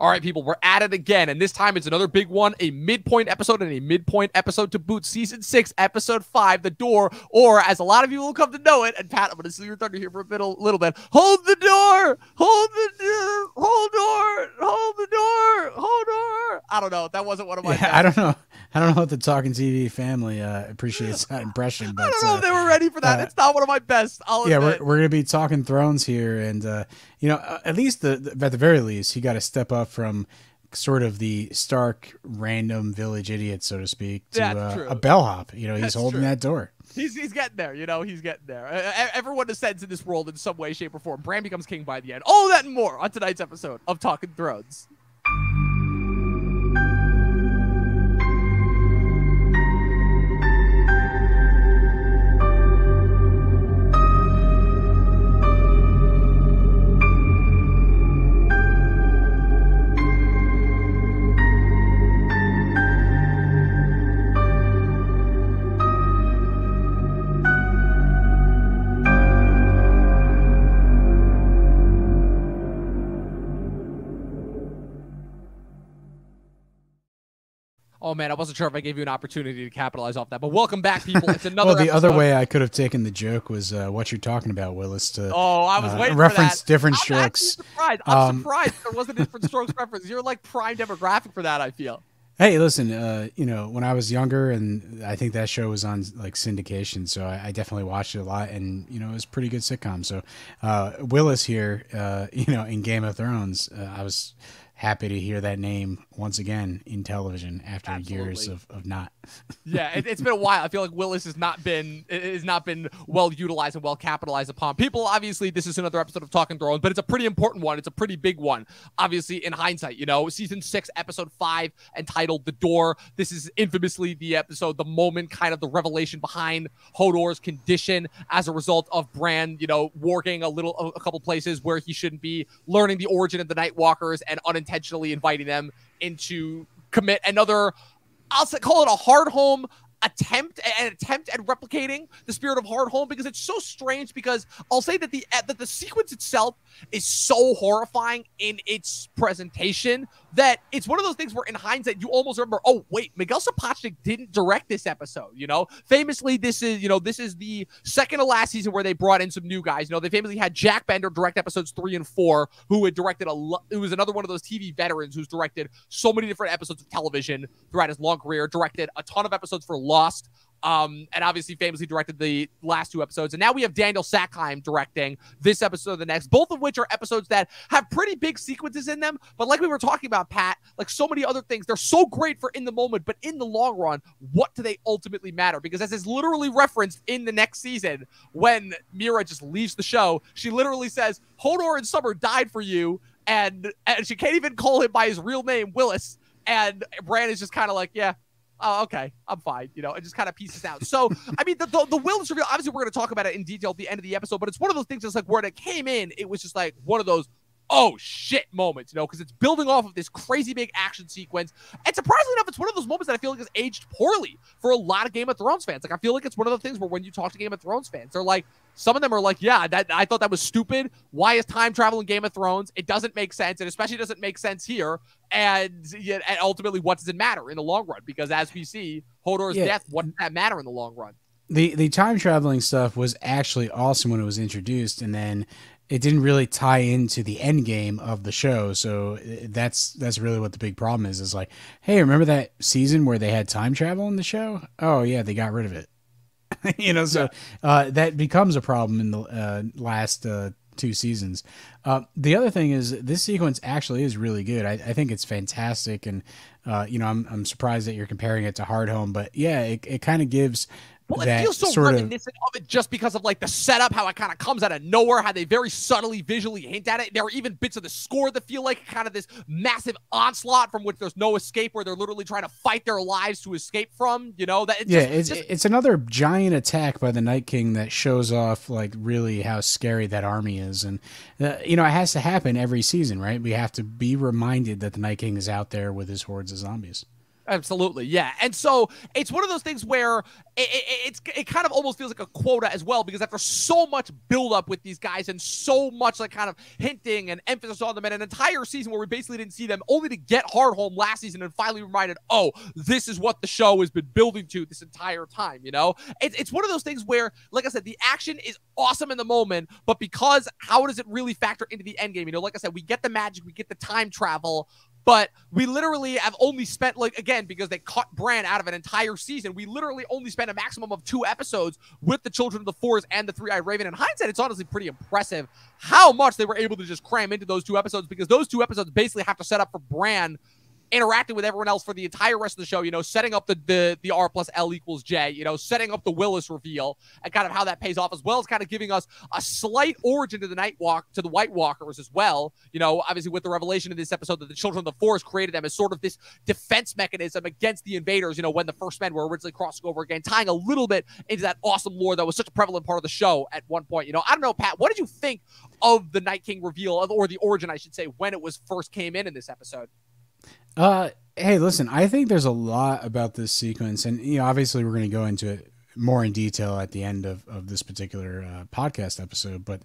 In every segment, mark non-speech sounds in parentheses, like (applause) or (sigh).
All right, people, we're at it again. And this time it's another big one a midpoint episode and a midpoint episode to boot. Season six, episode five, The Door. Or, as a lot of you will come to know it, and Pat, I'm going to steal your thunder here for a little, little bit. Hold the door! Hold the door! Hold door! Hold the door! Hold door! I don't know. That wasn't one of my. Yeah, I don't know. I don't know if the Talking TV family uh, appreciates that impression. But, (laughs) I don't know uh, if they were ready for that. uh, it's not one of my best. I'll yeah, admit. we're, we're gonna be talking Thrones here, and uh, you know, uh, at least the, the at the very least, you got to step up from sort of the Stark random village idiot, so to speak, to uh, a bellhop. You know, he's That's holding true. that door. He's, he's getting there, you know, he's getting there. Uh, everyone ascends in this world in some way, shape, or form. Bran becomes king by the end. All that and more on tonight's episode of Talking Thrones. Oh man, I wasn't sure if I gave you an opportunity to capitalize off that, but welcome back, people. It's (laughs) another. well, the other way I could have taken the joke was uh, what you're talking about, Willis. To Oh, I was uh, waiting reference for that. different I'm strokes. surprised. I'm Um, surprised there wasn't a (laughs) different strokes reference. You're like prime demographic for that. I feel. Hey, listen, uh, you know, when I was younger, and I think that show was on like syndication, so I, I definitely watched it a lot, and you know, it was pretty good sitcom. So, uh, Willis here, uh, (laughs) you know, in Game of Thrones, uh, I was happy to hear that name once again in television after years of, of not. (laughs) Yeah, it, it's been a while. I feel like Willis has not been has not been well utilized and well capitalized upon. People, obviously, this is another episode of Talking Thrones, but it's a pretty important one. It's a pretty big one. Obviously, in hindsight, you know, season six, episode five, entitled "The Door." This is infamously the episode, the moment, kind of the revelation behind Hodor's condition as a result of Bran, you know, working a little, a, couple places where he shouldn't be, learning the origin of the Night Walkers, and unintentionally inviting them into commit another I'll call it a Hardhome attempt an attempt at replicating the spirit of Hardhome because it's so strange because I'll say that the that the sequence itself is so horrifying in its presentation that it's one of those things where in hindsight you almost remember oh wait Miguel Sapochnik didn't direct this episode you know? Famously this is you know this is the second to last season where they brought in some new guys. You know they famously had Jack Bender direct episodes 3 and 4 who had directed a lo- it was another one of those TV veterans who's directed so many different episodes of television throughout his long career directed a ton of episodes for Lost um, and obviously famously directed the last two episodes. And now we have Daniel Sackheim directing this episode the next, both of which are episodes that have pretty big sequences in them. But like we were talking about, Pat, like so many other things, they're so great for in the moment, but in the long run, what do they ultimately matter? Because as is literally referenced in the next season, when Meera just leaves the show, she literally says, Hodor and Summer died for you. And, and she can't even call him by his real name, Willis. And Bran is just kind of like, yeah, oh, okay, I'm fine. You know, it just kind of pieces out. So, (laughs) I mean, the, the, the Willis reveal. Obviously, we're going to talk about it in detail at the end of the episode, but it's one of those things that's like where it came in, it was just like one of those, oh shit moments, you know, because it's building off of this crazy big action sequence. And surprisingly enough, it's one of those moments that I feel like has aged poorly for a lot of Game of Thrones fans. Like, I feel like it's one of the things where when you talk to Game of Thrones fans, they're like, some of them are like, yeah, that I thought that was stupid. Why is time travel in Game of Thrones? It doesn't make sense, and especially doesn't make sense here. And, yet- and ultimately, what does it matter in the long run? Because as we see, Hodor's Yeah. death, what does that matter in the long run? the the time traveling stuff was actually awesome when it was introduced and then it didn't really tie into the end game of the show. So uh, that's that's really what the big problem is is like hey remember that season where they had time travel in the show? Oh yeah they got rid of it. (laughs) You know so uh, that becomes a problem in the uh, last uh, two seasons. Uh, the other thing is this sequence actually is really good. I, I think it's fantastic. And uh, you know I'm, I'm surprised that you're comparing it to Hardhome but yeah it, it kind of gives Well, it feels so sort of reminiscent of it just because of like the setup, how it kind of comes out of nowhere, how they very subtly visually hint at it. There are even bits of the score that feel like kind of this massive onslaught from which there's no escape, where they're literally trying to fight their lives to escape from. You know that it's yeah, just, it's just- it's another giant attack by the Night King that shows off like really how scary that army is, and uh, you know it has to happen every season, right? We have to be reminded that the Night King is out there with his hordes of zombies. Absolutely, yeah. And so it's one of those things where it, it, it's it kind of almost feels like a quota as well because after so much buildup with these guys and so much like kind of hinting and emphasis on them and an entire season where we basically didn't see them, only to get Hardhome last season and finally reminded, oh, this is what the show has been building to this entire time. You know, it's it's one of those things where, like I said, the action is awesome in the moment, but because how does it really factor into the end game? You know, like I said, we get the magic, we get the time travel, but we literally have only spent like again because they cut Bran out of an entire season. We literally only spent a maximum of two episodes with the Children of the Forest and the Three Eyed Raven. In hindsight, it's honestly pretty impressive how much they were able to just cram into those two episodes because those two episodes basically have to set up for Bran interacting with everyone else for the entire rest of the show, you know, setting up the the, the R plus L equals J, you know, setting up the Willis reveal and kind of how that pays off, as well as kind of giving us a slight origin to the Night Walk to the White Walkers as well. You know, obviously with the revelation in this episode that the Children of the Forest created them as sort of this defense mechanism against the invaders, you know, when the first men were originally crossing over again, tying a little bit into that awesome lore that was such a prevalent part of the show at one point. You know, I don't know, Pat, what did you think of the Night King reveal, or the origin, I should say, when it was first came in in this episode? Uh, hey, listen, I think there's a lot about this sequence, and you know, obviously, we're going to go into it more in detail at the end of, of this particular uh, podcast episode. But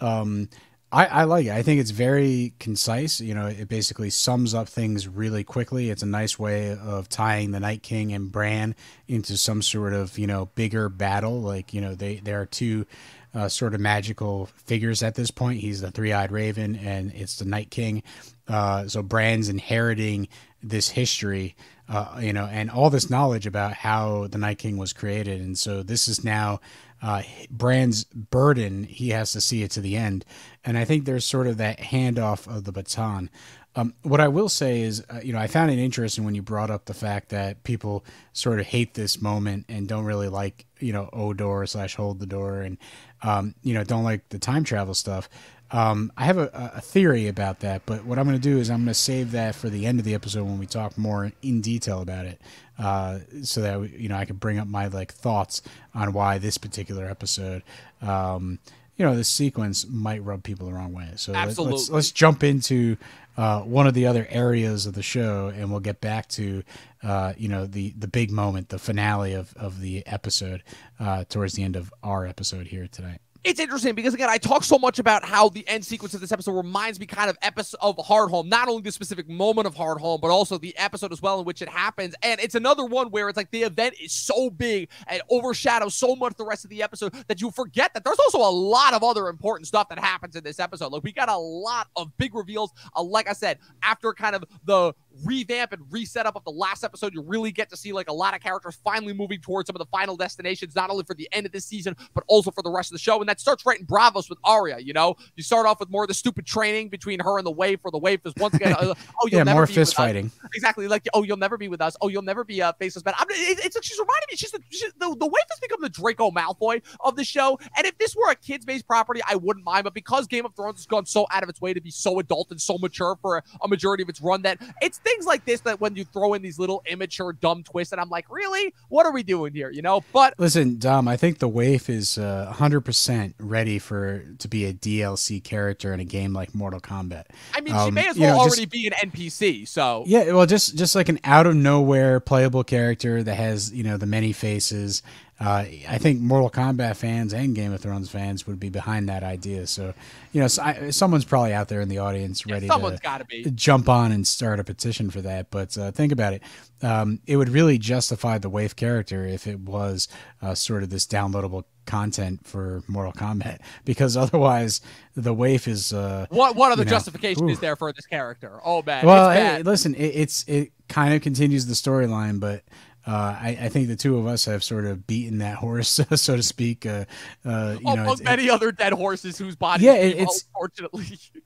um, I, I like it. I think it's very concise. You know, it basically sums up things really quickly. It's a nice way of tying the Night King and Bran into some sort of you know bigger battle. Like you know, they there are two. Uh, sort of magical figures at this point. He's the three-eyed raven, and it's the Night King. Uh, so Bran's inheriting this history, uh, you know, and all this knowledge about how the Night King was created. And so this is now uh, Bran's burden. He has to see it to the end. And I think there's sort of that handoff of the baton. Um, what I will say is, uh, you know, I found it interesting when you brought up the fact that people sort of hate this moment and don't really like, you know, Hodor slash hold the door and, um, you know, don't like the time travel stuff. Um, I have a, a, theory about that, but what I'm going to do is I'm going to save that for the end of the episode when we talk more in detail about it, uh, so that you know I can bring up my like thoughts on why this particular episode, um, you know, this sequence might rub people the wrong way. So Absolutely. let's let's jump into uh, one of the other areas of the show, and we'll get back to uh, you know the the big moment, the finale of of the episode uh, towards the end of our episode here tonight it's interesting because again, I talk so much about how the end sequence of this episode reminds me kind of episode of Hardhome, not only the specific moment of Hardhome, but also the episode as well in which it happens. And it's another one where it's like the event is so big and overshadows so much the rest of the episode that you forget that there's also a lot of other important stuff that happens in this episode. Like we got a lot of big reveals. Uh, like I said, after kind of the revamp and reset up of the last episode, you really get to see like a lot of characters finally moving towards some of the final destinations, not only for the end of this season, but also for the rest of the show. And that starts right in Braavos with Arya. You know, you start off with more of the stupid training between her and the Waif, for the Waif is once again, uh, (laughs) oh, you'll yeah, never more be fist fighting. Us. Exactly, like oh, you'll never be with us. Oh, you'll never be a uh, faceless man. I mean, it, it's like she's reminding me. She's the, she's the the Waif has become the Draco Malfoy of the show. And if this were a kids based property, I wouldn't mind. But because Game of Thrones has gone so out of its way to be so adult and so mature for a, a majority of its run, that it's things like this that when you throw in these little immature, dumb twists, and I'm like, really, what are we doing here? You know? But listen, Dom, I think the Waif is uh, 100% ready for to be a DLC character in a game like Mortal Kombat. I mean, um, she may as well know, already just, be an NPC. So yeah, well, just just like an out of nowhere playable character that has you know the many faces uh, I think Mortal Kombat fans and Game of Thrones fans would be behind that idea. So, you know, I, someone's probably out there in the audience ready yeah, someone's to gotta be. jump on and start a petition for that. But uh, think about it. Um, it would really justify the Waif character if it was uh, sort of this downloadable content for Mortal Kombat, (laughs) because otherwise the Waif is. Uh, what what other justification is there for this character? Oh man. Well, hey, listen, it, it's it kind of continues the storyline, but uh, I, I, think the two of us have sort of beaten that horse, (laughs) so to speak. Uh, uh, you know, many it, other dead horses whose bodies, yeah, it, it's unfortunately. (laughs)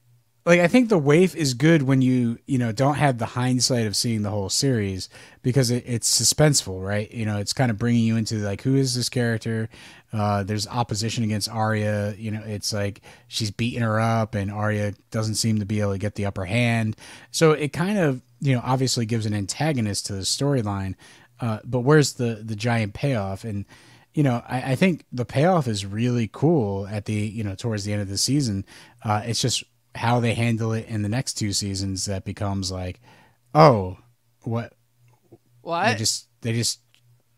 Like I think the waif is good when you you know don't have the hindsight of seeing the whole series because it, it's suspenseful, right? You know, it's kind of bringing you into like who is this character? Uh, there's opposition against Arya. You know, it's like she's beating her up, and Arya doesn't seem to be able to get the upper hand. So it kind of you know obviously gives an antagonist to the storyline uh, but where's the the giant payoff? And you know, I, I, think the payoff is really cool at the you know towards the end of the season. Uh, it's just how they handle it in the next two seasons that becomes like, oh, what What? They just they just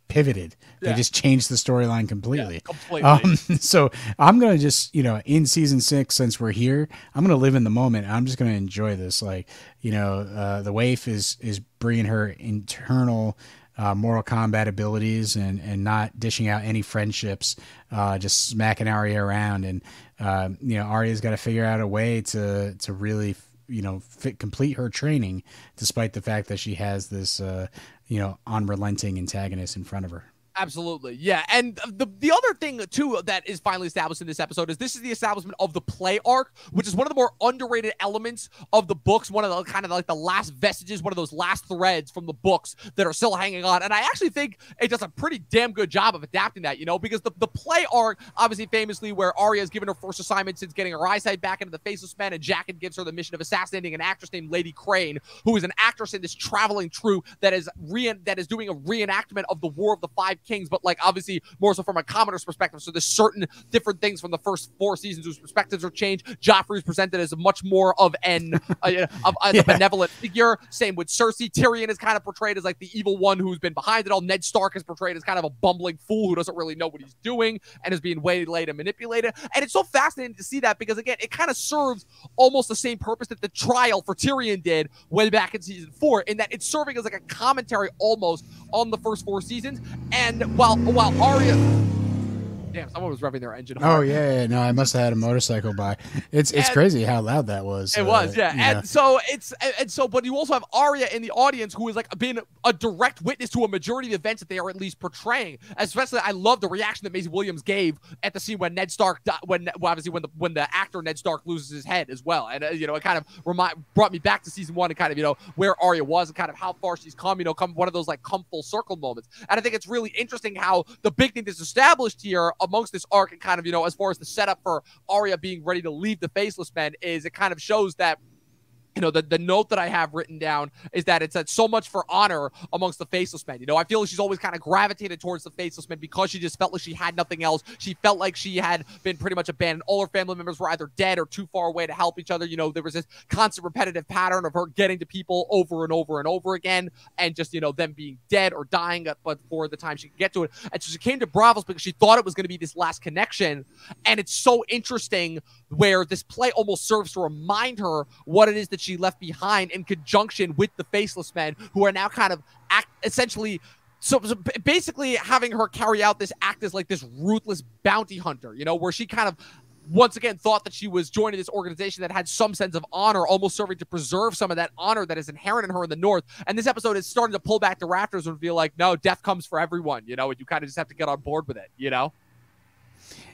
pivoted. They just changed the storyline completely. Yeah, completely. Um, (laughs) so I'm gonna just you know in season six since we're here, I'm gonna live in the moment. I'm just gonna enjoy this. Like you know, uh, the waif is is bringing her internal. Uh, Mortal Kombat abilities and, and not dishing out any friendships, uh, just smacking Arya around, and uh, you know Arya's got to figure out a way to to really you know fit, complete her training, despite the fact that she has this uh, you know unrelenting antagonist in front of her. Absolutely. Yeah. And the the other thing too that is finally established in this episode is this is the establishment of the play arc, which is one of the more underrated elements of the books, one of the kind of like the last vestiges, one of those last threads from the books that are still hanging on. And I actually think it does a pretty damn good job of adapting that, you know, because the, the play arc, obviously famously where Arya is given her first assignment since getting her eyesight back into the faceless men, and Jaqen gives her the mission of assassinating an actress named Lady Crane, who is an actress in this traveling troupe that is re- that is doing a reenactment of the War of the Five Kings, but like obviously more so from a commoner's perspective. So there's certain different things from the first four seasons whose perspectives are changed. Joffrey is presented as much more of an (laughs) uh, of, as Yeah. a benevolent figure. Same with Cersei. Tyrion is kind of portrayed as like the evil one who's been behind it all. Ned Stark is portrayed as kind of a bumbling fool who doesn't really know what he's doing and is being waylaid and manipulated. And it's so fascinating to see that because again, it kind of serves almost the same purpose that the trial for Tyrion did way back in season four, in that it's serving as like a commentary almost on the first four seasons. And while while Arya, damn, someone was revving their engine. Oh yeah, yeah, no, I must have had a motorcycle by. It's it's And- crazy how loud that was. It uh, was, yeah. you And so it's and, and so, but you also have Arya in the audience who is like being a direct witness to a majority of the events that they are at least portraying. Especially, I love the reaction that Maisie Williams gave at the scene when Ned Stark, when well, obviously when the when the actor Ned Stark loses his head as well, and uh, you know it kind of remind brought me back to season one and kind of you know where Arya was and kind of how far she's come. You know, come one of those like come full circle moments. And I think it's really interesting how the big thing that's established here amongst this arc and kind of you know as far as the setup for Arya being ready to leave the Faceless Men is it kind of shows that you know, the, the note that I have written down is that it said so much for honor amongst the faceless men. You know, I feel like she's always kind of gravitated towards the faceless men because she just felt like she had nothing else. She felt like she had been pretty much abandoned. All her family members were either dead or too far away to help each other. You know, there was this constant repetitive pattern of her getting to people over and over and over again and just, you know, them being dead or dying uh, but before the time she could get to it. And so she came to Braavos because she thought it was going to be this last connection. And it's so interesting where this play almost serves to remind her what it is that she left behind in conjunction with the faceless men who are now kind of act essentially so, so basically having her carry out this act as like this ruthless bounty hunter you know where she kind of once again thought that she was joining this organization that had some sense of honor almost serving to preserve some of that honor that is inherent in her in the north and this episode is starting to pull back the rafters and feel like no death comes for everyone you know and you kind of just have to get on board with it you know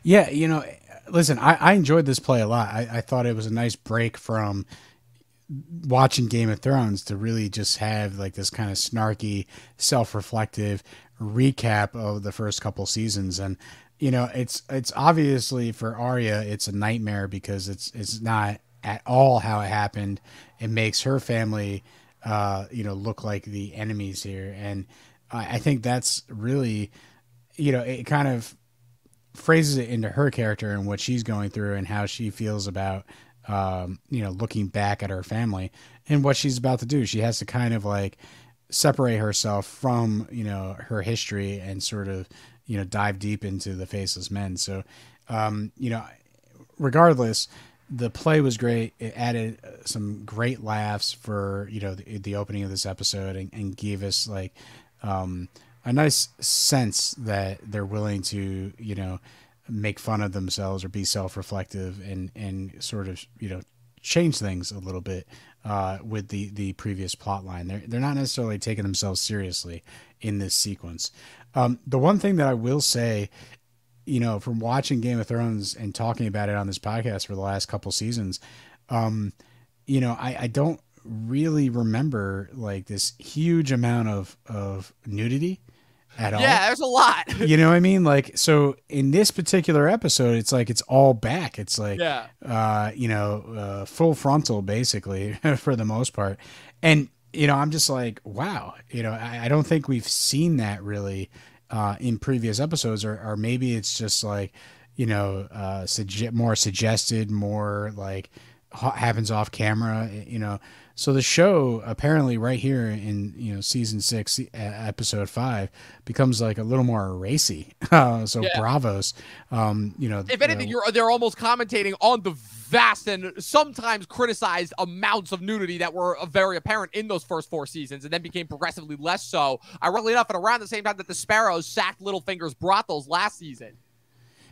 Yeah, you know, listen, I, I enjoyed this play a lot. I, I thought it was a nice break from watching Game of Thrones to really just have like this kind of snarky, self-reflective recap of the first couple seasons. And you know, it's it's obviously for Arya, it's a nightmare because it's it's not at all how it happened. It makes her family, uh, you know, look like the enemies here, and I, I think that's really, you know, it kind of phrases it into her character and what she's going through and how she feels about um, you know looking back at her family and what she's about to do. She has to kind of like separate herself from you know her history and sort of you know dive deep into the faceless men. So um, you know regardless the play was great. It added uh, some great laughs for you know the, the opening of this episode and, and gave us like um, a nice sense that they're willing to, you know, make fun of themselves or be self-reflective and and sort of, you know, change things a little bit uh, with the the previous plot line. They're they're not necessarily taking themselves seriously in this sequence. Um, the one thing that I will say, you know, from watching Game of Thrones and talking about it on this podcast for the last couple seasons, um, you know, I, I don't really remember like this huge amount of of nudity at all. yeah there's a lot (laughs) You know what I mean? Like so in this particular episode it's like it's all back. It's like yeah uh, you know, uh, full frontal basically (laughs) for the most part. And you know, I'm just like, wow. You know, I, I don't think we've seen that really uh, in previous episodes, or, or maybe it's just like, you know, uh, sugge- more suggested, more like ha- happens off camera. You know, So the show apparently right here in you know season six, episode five, becomes like a little more racy. (laughs) Uh, so yeah. Braavos, um, you know, if anything, you're they're almost commentating on the vast and sometimes criticized amounts of nudity that were uh, very apparent in those first four seasons, and then became progressively less so. Ironically enough, at around the same time that the Sparrows sacked Littlefinger's brothels last season.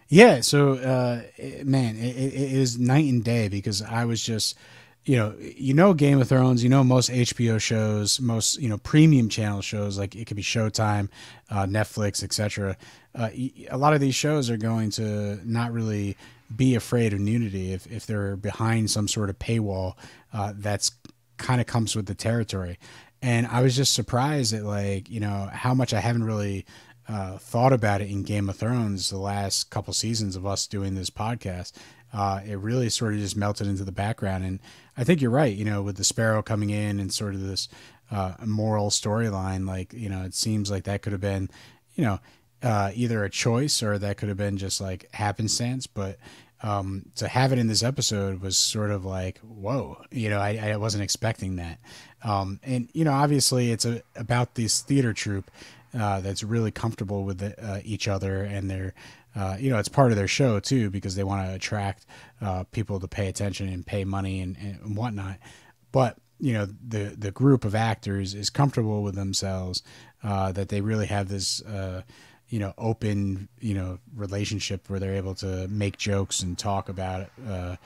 Yeah, so uh, it, man, it, it is night and day because I was just you know, you know Game of Thrones, you know most HBO shows, most you know premium channel shows like it could be Showtime, uh, Netflix, etc. Uh, a lot of these shows are going to not really be afraid of nudity if if they're behind some sort of paywall uh, that's kind of comes with the territory. And I was just surprised at like you know how much I haven't really uh, thought about it in Game of Thrones the last couple seasons of us doing this podcast. Uh, it really sort of just melted into the background. And I think you're right. You know, with the Sparrow coming in and sort of this uh, moral storyline, like you know, it seems like that could have been, you know, uh, either a choice or that could have been just like happenstance. But um, to have it in this episode was sort of like, whoa, you know, I, I wasn't expecting that. Um, and you know, obviously, it's a, about this theater troupe uh, that's really comfortable with the, uh, each other and they're uh, you know, it's part of their show too because they want to attract uh, people to pay attention and pay money and, and whatnot. But you know, the the group of actors is comfortable with themselves uh, that they really have this uh, you know open you know relationship where they're able to make jokes and talk about uh,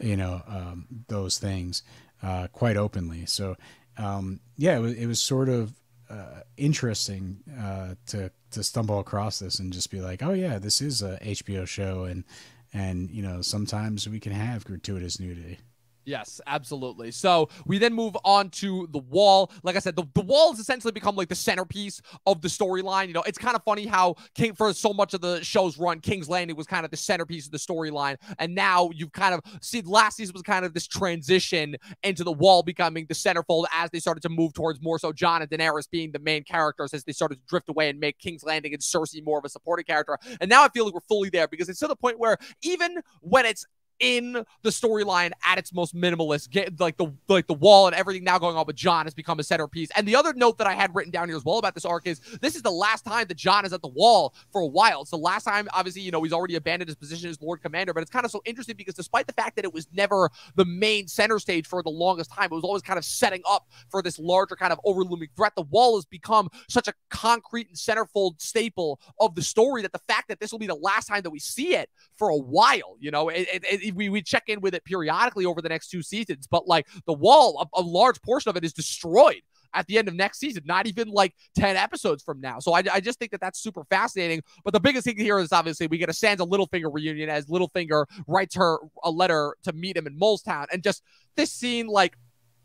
you know um, those things uh, quite openly. So um, yeah, it was, it was sort of uh, interesting uh, to to stumble across this and just be like, oh yeah, this is a HBO show, and and you know sometimes we can have gratuitous nudity. Yes, absolutely. So we then move on to the wall. Like I said, the, the wall has essentially become like the centerpiece of the storyline. You know, it's kind of funny how King for so much of the show's run, King's Landing was kind of the centerpiece of the storyline. And now you've kind of see last season was kind of this transition into the wall becoming the centerfold as they started to move towards more so Jon and Daenerys being the main characters as they started to drift away and make King's Landing and Cersei more of a supporting character. And now I feel like we're fully there because it's to the point where even when it's in the storyline at its most minimalist. Get like the like the wall and everything now going on with Jon has become a centerpiece. And the other note that I had written down here as well about this arc is this is the last time that Jon is at the wall for a while. It's the last time, obviously, you know, he's already abandoned his position as Lord Commander, but it's kind of so interesting because despite the fact that it was never the main center stage for the longest time, it was always kind of setting up for this larger kind of overlooming threat. The wall has become such a concrete and centerfold staple of the story that the fact that this will be the last time that we see it for a while, you know, it, it, it we, we check in with it periodically over the next two seasons, but like the wall, a, a large portion of it is destroyed at the end of next season, not even like 10 episodes from now. So I, I just think that that's super fascinating. But the biggest thing here is obviously we get a Sansa Littlefinger reunion as Littlefinger writes her a letter to meet him in Mole's Town. And just this scene, like,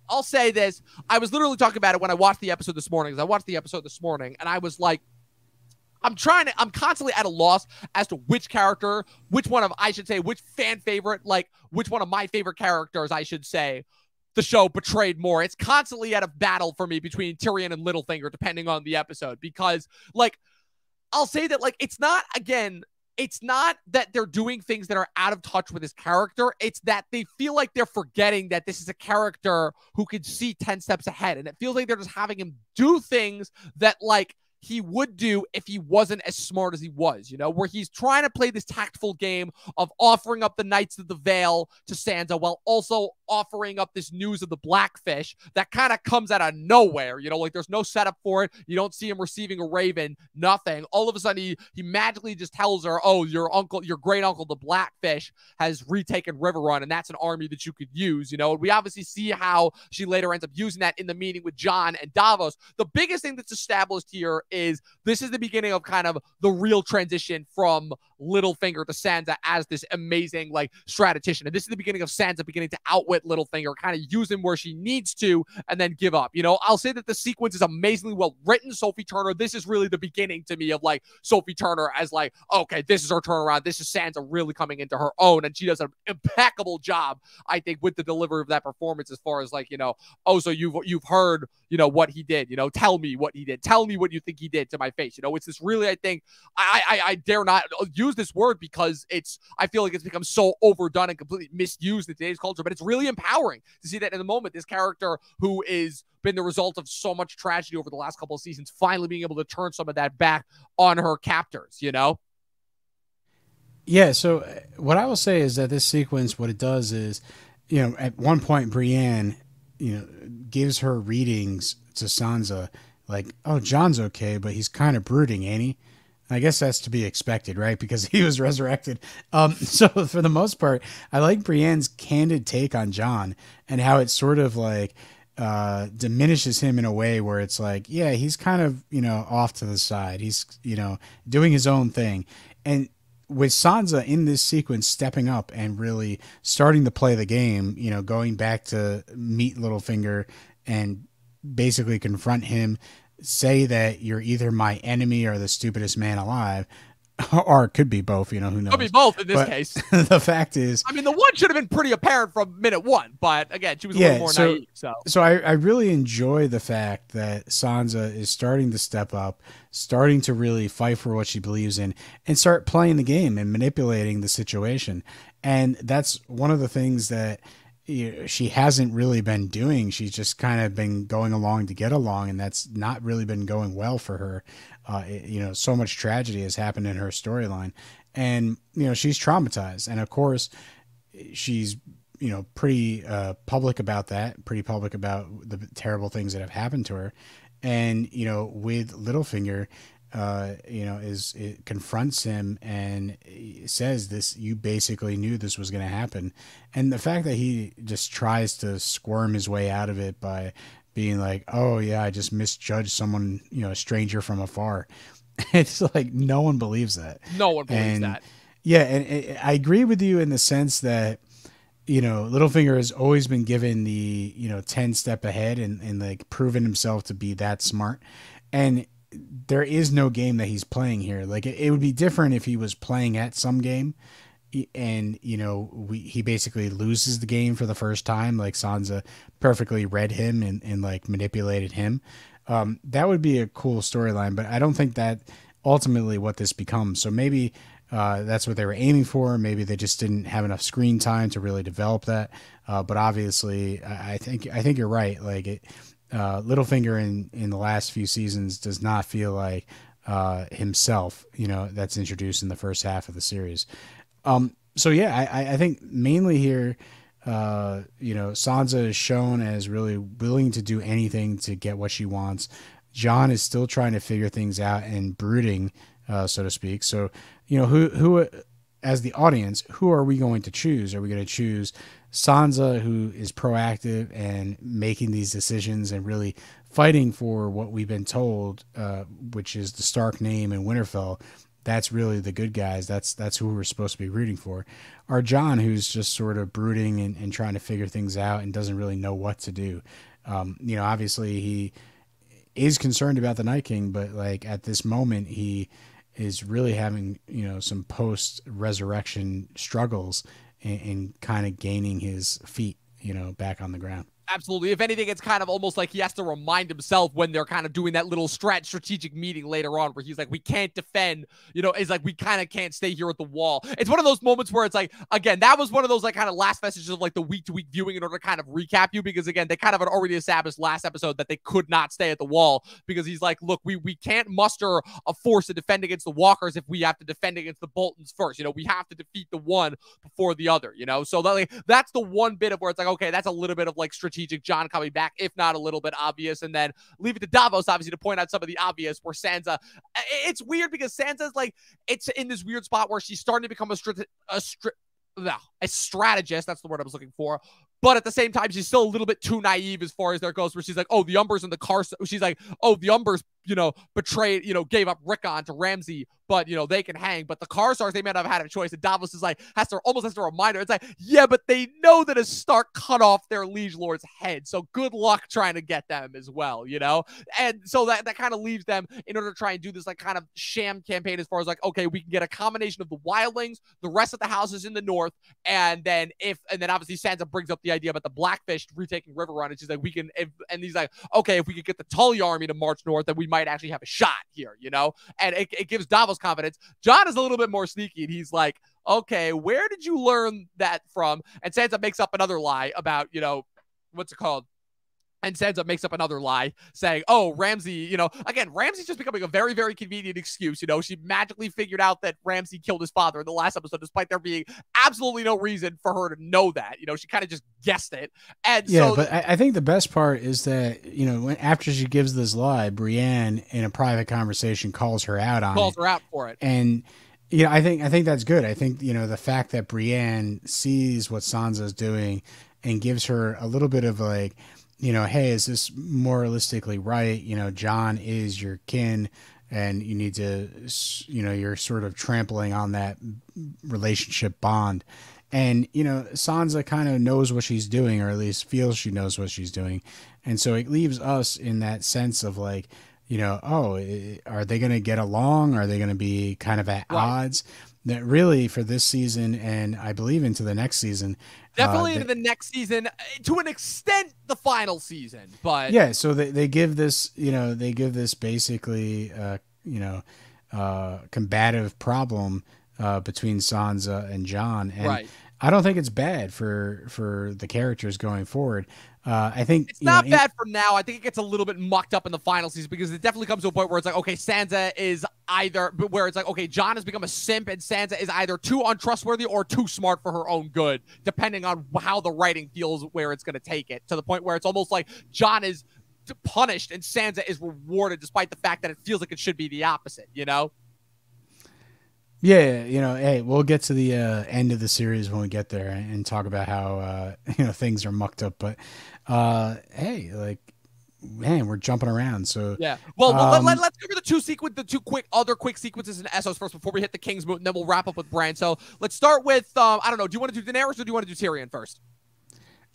I'll say this. I was literally talking about it when I watched the episode this morning because I watched the episode this morning and I was like, I'm trying to, I'm constantly at a loss as to which character, which one of, I should say, which fan favorite, like which one of my favorite characters, I should say, the show betrayed more. It's constantly at a battle for me between Tyrion and Littlefinger, depending on the episode, because like, I'll say that like, it's not, again, it's not that they're doing things that are out of touch with his character. It's that they feel like they're forgetting that this is a character who can see 10 steps ahead. And it feels like they're just having him do things that, like, he would do if he wasn't as smart as he was, you know, where he's trying to play this tactful game of offering up the Knights of the Vale to Sansa while also offering up this news of the Blackfish that kind of comes out of nowhere, you know, like there's no setup for it. You don't see him receiving a raven, nothing. All of a sudden, he, he magically just tells her, oh, your uncle, your great uncle, the Blackfish, has retaken Riverrun, and that's an army that you could use, you know. And we obviously see how she later ends up using that in the meeting with Jon and Davos. The biggest thing that's established here is this is the beginning of kind of the real transition from Littlefinger to Sansa as this amazing like strategician. And this is the beginning of Sansa beginning to outwit Littlefinger, kind of use him where she needs to, and then give up. You know, I'll say that the sequence is amazingly well written. Sophie Turner, this is really the beginning to me of like Sophie Turner as like, okay, this is her turnaround. This is Sansa really coming into her own, and she does an impeccable job, I think, with the delivery of that performance as far as like, you know, oh, so you've you've heard, you know, what he did. You know, tell me what he did. Tell me what you think he did to my face. You know, it's this really, I think, I I, I dare not use this word because it's I feel like it's become so overdone and completely misused in today's culture, but it's really empowering to see that in the moment. This character who is been the result of so much tragedy over the last couple of seasons, finally being able to turn some of that back on her captors. You know. Yeah. So uh, what I will say is that this sequence, what it does is, you know, at one point, Brienne, you know, gives her readings to Sansa, like, "Oh, Jon's okay, but he's kind of brooding, ain't he?" I guess that's to be expected, right? (laughs) Because he was resurrected. Um, (laughs) so for the most part, I like Brienne's candid take on Jon and how it sort of like uh, diminishes him in a way where it's like, yeah, he's kind of you know off to the side. He's you know doing his own thing, and with Sansa in this sequence stepping up and really starting to play the game, you know, going back to meet Littlefinger and basically confront him say that you're either my enemy or the stupidest man alive, (laughs) or it could be both. You know, who knows? Could be both in this but case. (laughs) the fact is, I mean, the one should have been pretty apparent from minute one, but again, she was a yeah, little more so, naive. So, so I, I really enjoy the fact that Sansa is starting to step up, starting to really fight for what she believes in, and start playing the game and manipulating the situation. And that's one of the things that she hasn't really been doing. She's just kind of been going along to get along, and that's not really been going well for her. Uh, it, you know, so much tragedy has happened in her storyline, and you know she's traumatized, and of course, she's you know pretty uh, public about that, pretty public about the terrible things that have happened to her, and you know with Littlefinger, uh, you know, is it confronts him and eh, says this. You basically knew this was going to happen, and the fact that he just tries to squirm his way out of it by being like, "Oh yeah, I just misjudged someone, you know, a stranger from afar." (laughs) It's like no one believes that. No one believes and, that. Yeah, and, and I agree with you in the sense that you know, Littlefinger has always been given the, you know, 10 step ahead and, and like proven himself to be that smart. And there is no game that he's playing here. Like it, it would be different if he was playing at some game and you know we he basically loses the game for the first time. Like sansa perfectly read him and, and like manipulated him. Um, that would be a cool storyline but i don't think that ultimately what this becomes. So maybe uh, that's what they were aiming for. Maybe they just didn't have enough screen time to really develop that. Uh, but obviously I, I think i think you're right. Like it uh, Littlefinger in in the last few seasons does not feel like uh, himself. You know, that's introduced in the first half of the series. Um, so yeah, I, I think mainly here, uh, you know, Sansa is shown as really willing to do anything to get what she wants. Jon is still trying to figure things out and brooding, uh, so to speak. So, you know, who who as the audience, who are we going to choose? Are we going to choose Sansa, who is proactive and making these decisions and really fighting for what we've been told, uh, which is the Stark name in Winterfell? That's really the good guys. That's that's who we're supposed to be rooting for. Or Jon, who's just sort of brooding and, and trying to figure things out and doesn't really know what to do. Um, you know, obviously he is concerned about the Night King, but like at this moment he is really having you know some post resurrection struggles and, and kind of gaining his feet you know back on the ground Absolutely. If anything, it's kind of almost like he has to remind himself when they're kind of doing that little strat strategic meeting later on where he's like, we can't defend, you know, it's like we kind of can't stay here at the wall. It's one of those moments where it's like, again, that was one of those like kind of last messages of like the week to week viewing in order to kind of recap you because again, they kind of had already established last episode that they could not stay at the wall because he's like, look, we we can't muster a force to defend against the walkers if we have to defend against the Boltons first. You know, we have to defeat the one before the other, you know? So that, like, that's the one bit of where it's like, okay, that's a little bit of like strategic Jon coming back, if not a little bit obvious. And then leave it to Davos, obviously, to point out some of the obvious where Sansa, it's weird because Sansa's like, it's in this weird spot where she's starting to become a, stri- a, stri- a strategist. That's the word I was looking for. But at the same time, she's still a little bit too naive as far as there goes, where she's like, oh, the Umbers and the car. She's like, oh, the Umbers, you know, betrayed, you know, gave up Rickon to Ramsay, but, you know, they can hang. But the Karstarks, they may not have had a choice. And Davos is like, has to almost has to remind her. It's like, yeah, but they know that a Stark cut off their liege lord's head. So good luck trying to get them as well, you know? And so that, that kind of leaves them in order to try and do this, like, kind of sham campaign as far as, like, okay, we can get a combination of the wildlings, the rest of the houses in the north, and then if, and then obviously Sansa brings up the idea about the Blackfish retaking Riverrun. And she's like, we can, if, and he's like, okay, if we could get the Tully army to march north, then we might actually have a shot here, you know? And it, it gives Davos confidence. Jon is a little bit more sneaky, and he's like, okay, where did you learn that from? And Sansa makes up another lie about, you know, what's it called? And Sansa makes up another lie saying, Oh, Ramsay, you know, again, Ramsay's just becoming a very, very convenient excuse. You know, she magically figured out that Ramsay killed his father in the last episode, despite there being absolutely no reason for her to know that. You know, she kind of just guessed it. And yeah, so, but I, I think the best part is that, you know, when after she gives this lie, Brienne in a private conversation calls her out on calls it. her out for it. And you know, I think I think that's good. I think, you know, the fact that Brienne sees what Sansa's doing and gives her a little bit of like you know, hey, is this moralistically right? You know, Jon is your kin, and you need to, you know, you're sort of trampling on that relationship bond. And, you know, Sansa kind of knows what she's doing, or at least feels she knows what she's doing. And so it leaves us in that sense of like, you know, oh, are they going to get along? Are they going to be kind of at right. odds? That really for this season, and I believe into the next season, Definitely uh, into the next season, uh, to an extent, the final season. But yeah, so they, they give this, you know, they give this basically, uh, you know, uh, combative problem uh, between Sansa and Jon, and right. I don't think it's bad for for the characters going forward. Uh, I think it's not know, bad for now. I think it gets a little bit mucked up in the final season because it definitely comes to a point where it's like, okay, Sansa is either, where it's like, okay, Jon has become a simp and Sansa is either too untrustworthy or too smart for her own good, depending on how the writing feels where it's going to take it. To the point where it's almost like Jon is punished and Sansa is rewarded, despite the fact that it feels like it should be the opposite. You know? Yeah, you know, hey, we'll get to the uh, end of the series when we get there and talk about how uh, (laughs) you know things are mucked up. But uh, hey, like, man, we're jumping around. So yeah, well, um, let, us let, cover the two sequence, the two quick other quick sequences in Essos first before we hit the Kingsmoot, and then we'll wrap up with Bran. So let's start with um, I don't know. Do you want to do Daenerys or do you want to do Tyrion first?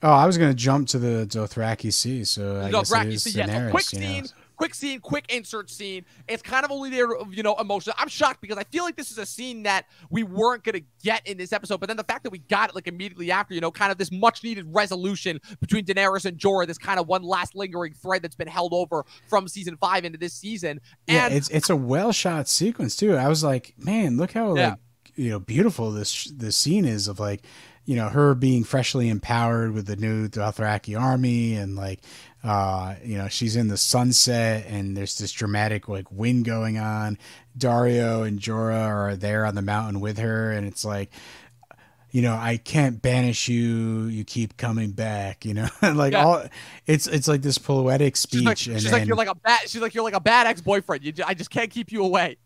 Oh, I was going to jump to the Dothraki Sea, so I Dothraki guess it is Sea, Daenerys. Yeah, so quick scene. Know quick scene, quick insert scene. It's kind of only there, you know, emotional. I'm shocked because I feel like this is a scene that we weren't going to get in this episode. But then the fact that we got it like immediately after, you know, kind of this much needed resolution between Daenerys and Jorah, this kind of one last lingering thread that's been held over from season five into this season. And yeah, it's it's a well shot sequence too. I was like, man, look how yeah. like you know beautiful this this scene is of like you know her being freshly empowered with the new Dothraki army and like uh, you know, she's in the sunset and there's this dramatic like wind going on. Daario and Jorah are there on the mountain with her, and it's like, you know, I can't banish you. You keep coming back. You know, (laughs) like yeah. all, it's it's like this poetic speech. She's like, she's and, you're like a bad. She's like you're like a bad ex boyfriend. You, I just can't keep you away.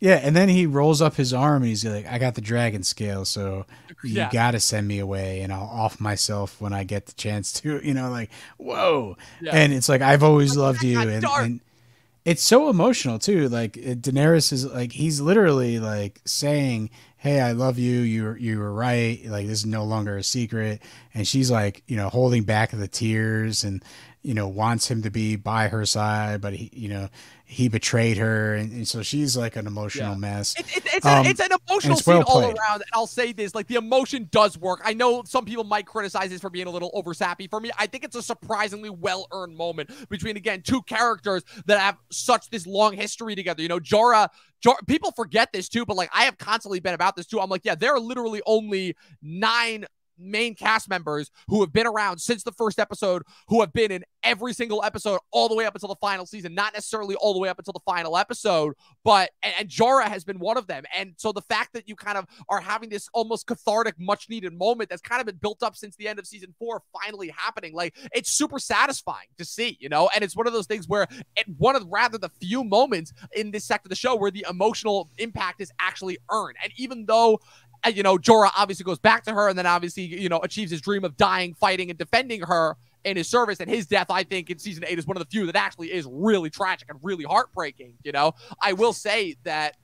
Yeah, and then he rolls up his arm and he's like, "I got the dragon scale, so you yeah. got to send me away, and I'll off myself when I get the chance to." (laughs) You know, like, whoa! Yeah. And it's like I've always loved you, and, and, it's so emotional too. Like Daenerys is like he's literally like saying, "Hey, I love you. You you were right. Like this is no longer a secret." And she's like, you know, holding back the tears and you know wants him to be by her side, but he, you know he betrayed her, and, and, so she's like an emotional yeah. mess. It, it, it's, um, a, it's an emotional it's scene all around. And I'll say this: like the emotion does work. I know some people might criticize this for being a little over sappy. For me, I think it's a surprisingly well earned moment between again two characters that have such this long history together. You know. Jorah people forget this too, but like I have constantly been about this too. I'm like, yeah, there are literally only nine main cast members who have been around since the first episode, who have been in every single episode all the way up until the final season. Not necessarily all the way up until the final episode, but and, and Jorah has been one of them. And so the fact that you kind of are having this almost cathartic, much needed moment that's kind of been built up since the end of season four finally happening, like it's super satisfying to see, you know. And it's one of those things where it one of rather the few moments in this sector of the show where the emotional impact is actually earned. And even though you know, Jorah obviously goes back to her and then obviously, you know, achieves his dream of dying, fighting, and defending her in his service. And his death, I think, in season eight is one of the few that actually is really tragic and really heartbreaking. You know, I will say that.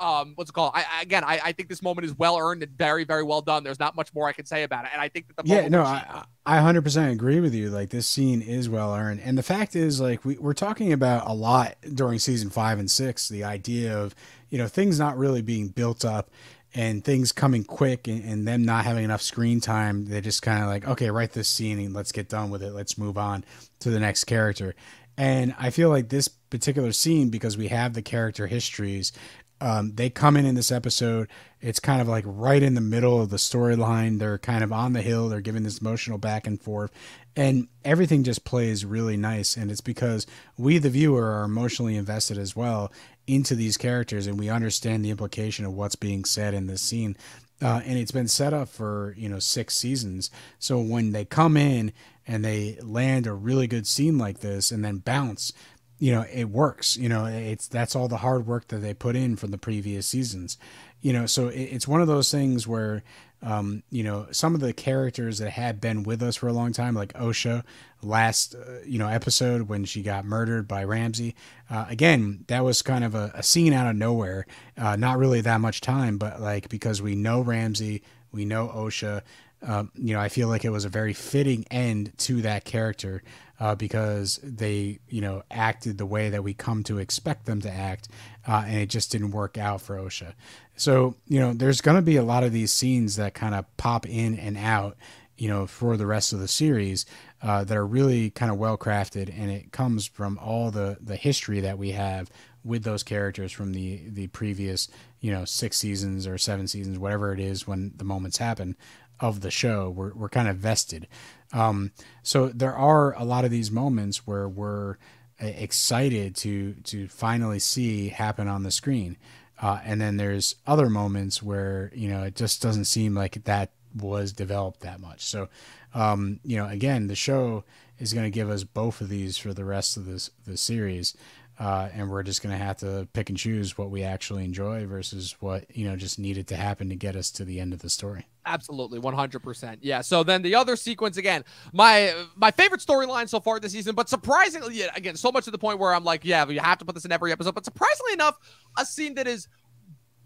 Um, what's it called? I, again, I, I think this moment is well earned and very, very well done. There's not much more I can say about it, and I think that the yeah, no, I, I 100% agree with you. Like this scene is well earned, and the fact is, like we, we're talking about a lot during season five and six. The idea of you know things not really being built up and things coming quick and, and them not having enough screen time, they just kind of like, okay, write this scene and let's get done with it. Let's move on to the next character. And I feel like this particular scene, because we have the character histories, um, they come in in this episode. It's kind of like right in the middle of the storyline. They're kind of on the hill. They're giving this emotional back and forth, and everything just plays really nice. And it's because we, the viewer, are emotionally invested as well into these characters, and we understand the implication of what's being said in this scene. Uh, and it's been set up for you know six seasons. So when they come in and they land a really good scene like this and then bounce you know it works you know it's that's all the hard work that they put in from the previous seasons you know so it, it's one of those things where um, you know some of the characters that had been with us for a long time like osha last uh, you know episode when she got murdered by Ramsay uh, again that was kind of a, a scene out of nowhere uh, not really that much time but like because we know Ramsay we know osha um, you know, I feel like it was a very fitting end to that character uh, because they, you know, acted the way that we come to expect them to act, uh, and it just didn't work out for Osha. So, you know, there's going to be a lot of these scenes that kind of pop in and out, you know, for the rest of the series uh, that are really kind of well crafted, and it comes from all the the history that we have with those characters from the the previous, you know, six seasons or seven seasons, whatever it is when the moments happen of the show. We're, we're kind of vested. Um, so there are a lot of these moments where we're uh, excited to to finally see happen on the screen. Uh, and then there's other moments where you know it just doesn't seem like that was developed that much. So, um, you know, again, the show is going to give us both of these for the rest of this the series uh, and we're just going to have to pick and choose what we actually enjoy versus what you know just needed to happen to get us to the end of the story. Absolutely, one hundred percent. Yeah. So then the other sequence again, my my favorite storyline so far this season, but surprisingly, again, so much to the point where I'm like, yeah, you have to put this in every episode. But surprisingly enough, a scene that is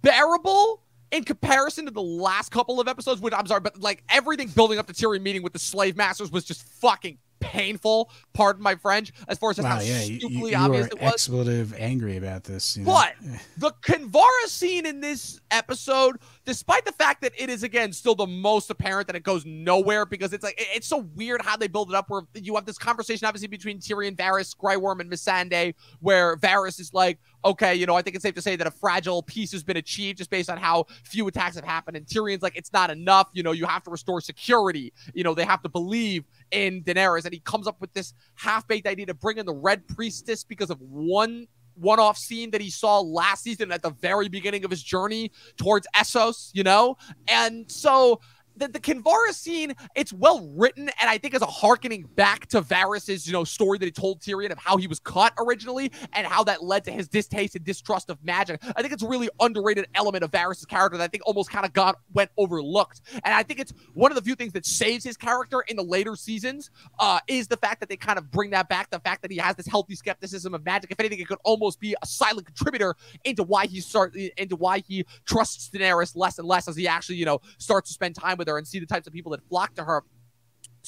bearable in comparison to the last couple of episodes, which I'm sorry, but like everything building up to Tyrion meeting with the slave masters was just fucking painful. Pardon my French. As far as wow, how yeah, stupidly you, you obvious it was. Expletive angry about this. You know? But (laughs) the Kinvara scene in this episode, despite the fact that it is again still the most apparent that it goes nowhere because it's like it's so weird how they build it up. Where you have this conversation obviously between Tyrion, Varys, Grey Worm, and Missandei, where Varys is like, okay, you know, I think it's safe to say that a fragile peace has been achieved just based on how few attacks have happened. And Tyrion's like, it's not enough. You know, you have to restore security. You know, they have to believe in Daenerys. And he comes up with this half baked idea to bring in the Red Priestess because of one one off scene that he saw last season at the very beginning of his journey towards Essos, you know? And so the, the Kinvara scene, it's well written, and I think is a harkening back to Varys's, you know, story that he told Tyrion of how he was cut originally and how that led to his distaste and distrust of magic. I think it's a really underrated element of Varys's character that I think almost kind of got went overlooked. And I think it's one of the few things that saves his character in the later seasons uh, is the fact that they kind of bring that back, the fact that he has this healthy skepticism of magic. If anything, it could almost be a silent contributor into why he start into why he trusts Daenerys less and less as he actually, you know, starts to spend time with and see the types of people that flock to her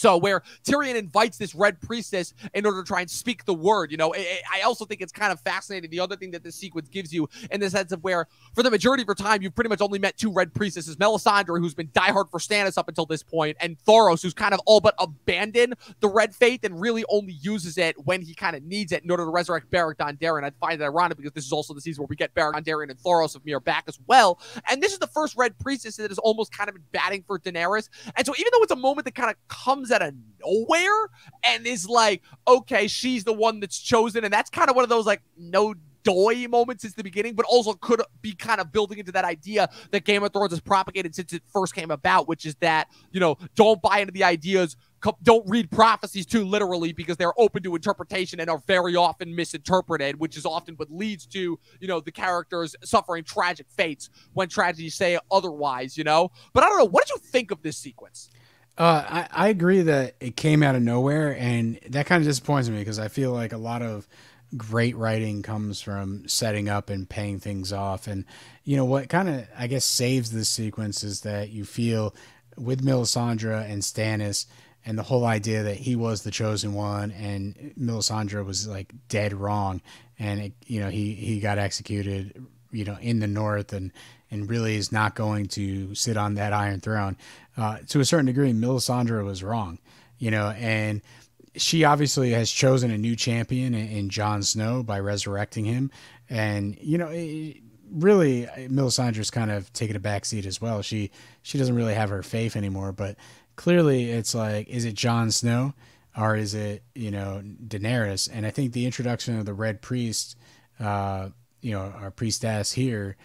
so where Tyrion invites this red priestess in order to try and speak the word, you know, I also think it's kind of fascinating. The other thing that this sequence gives you in the sense of where, for the majority of your time, you've pretty much only met two red priestesses: Melisandre, who's been diehard for Stannis up until this point, and Thoros, who's kind of all but abandoned the red faith and really only uses it when he kind of needs it in order to resurrect Beric Dondarrion. I find it ironic because this is also the season where we get Beric Dondarrion and Thoros of Myr back as well. And this is the first red priestess that is almost kind of batting for Daenerys. And so even though it's a moment that kind of comes out of nowhere and is like, okay, she's the one that's chosen. And that's kind of one of those like no doy moments since the beginning, but also could be kind of building into that idea that Game of Thrones has propagated since it first came about, which is that, you know, don't buy into the ideas, don't read prophecies too literally because they're open to interpretation and are very often misinterpreted, which is often what leads to, you know, the characters suffering tragic fates when tragedies say otherwise, you know? But I don't know, what did you think of this sequence? Uh, I, I agree that it came out of nowhere, and that kind of disappoints me because I feel like a lot of great writing comes from setting up and paying things off. And you know what kind of I guess saves this sequence is that you feel with Melisandre and Stannis and the whole idea that he was the chosen one and Melisandre was like dead wrong and it, you know he he got executed you know in the north and and really is not going to sit on that iron throne uh, to a certain degree Melisandre was wrong you know and she obviously has chosen a new champion in, in Jon Snow by resurrecting him, and you know. It, really Melisandre's kind of taken a back seat as well. She she doesn't really have her faith anymore, but clearly it's like is it Jon Snow or is it, you know, Daenerys? And I think the introduction of the Red Priest uh, you know, our priestess here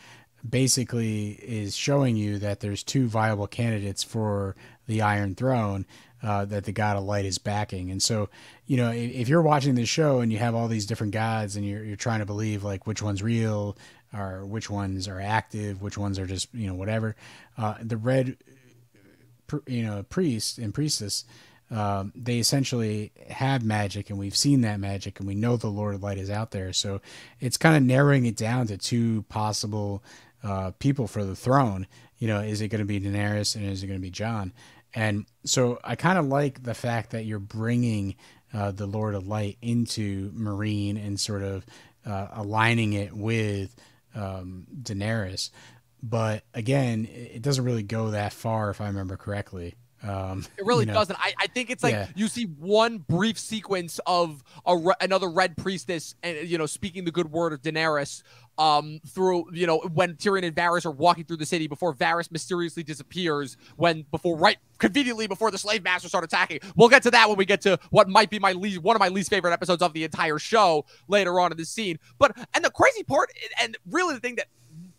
basically is showing you that there's two viable candidates for the Iron Throne uh, that the God of Light is backing. And so, you know, if, if, you're watching this show and you have all these different gods and you're, you're trying to believe like which one's real or which ones are active, which ones are just, you know, whatever, uh, the red, you know, priest and priestess um, they essentially have magic, and we've seen that magic, and we know the Lord of Light is out there. So it's kind of narrowing it down to two possible uh, people for the throne. You know, is it going to be Daenerys and is it going to be Jon? And so I kind of like the fact that you're bringing uh, the Lord of Light into Meereen and sort of uh, aligning it with um, Daenerys. But again, it doesn't really go that far, if I remember correctly. Um, it really you know, doesn't. I, I think it's like yeah. you see one brief sequence of a re- another red priestess, and you know, speaking the good word of Daenerys, um, through you know when Tyrion and Varys are walking through the city before Varys mysteriously disappears when before right conveniently before the slave masters start attacking. We'll get to that when we get to what might be my least one of my least favorite episodes of the entire show later on in the scene. But and the crazy part, and really the thing that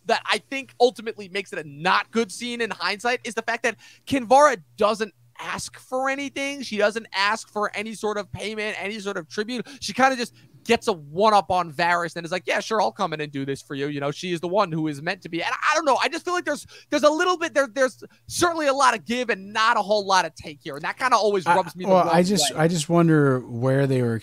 that I think ultimately makes it a not good scene in hindsight is the fact that Kinvara doesn't ask for anything. She doesn't ask for any sort of payment, any sort of tribute. She kind of just gets a one up on Varys and is like, yeah, sure, I'll come in and do this for you. You know, she is the one who is meant to be. And I don't know. I just feel like there's there's a little bit there. There's certainly a lot of give and not a whole lot of take here, and that kind of always rubs me. well, I just way. I just wonder where they were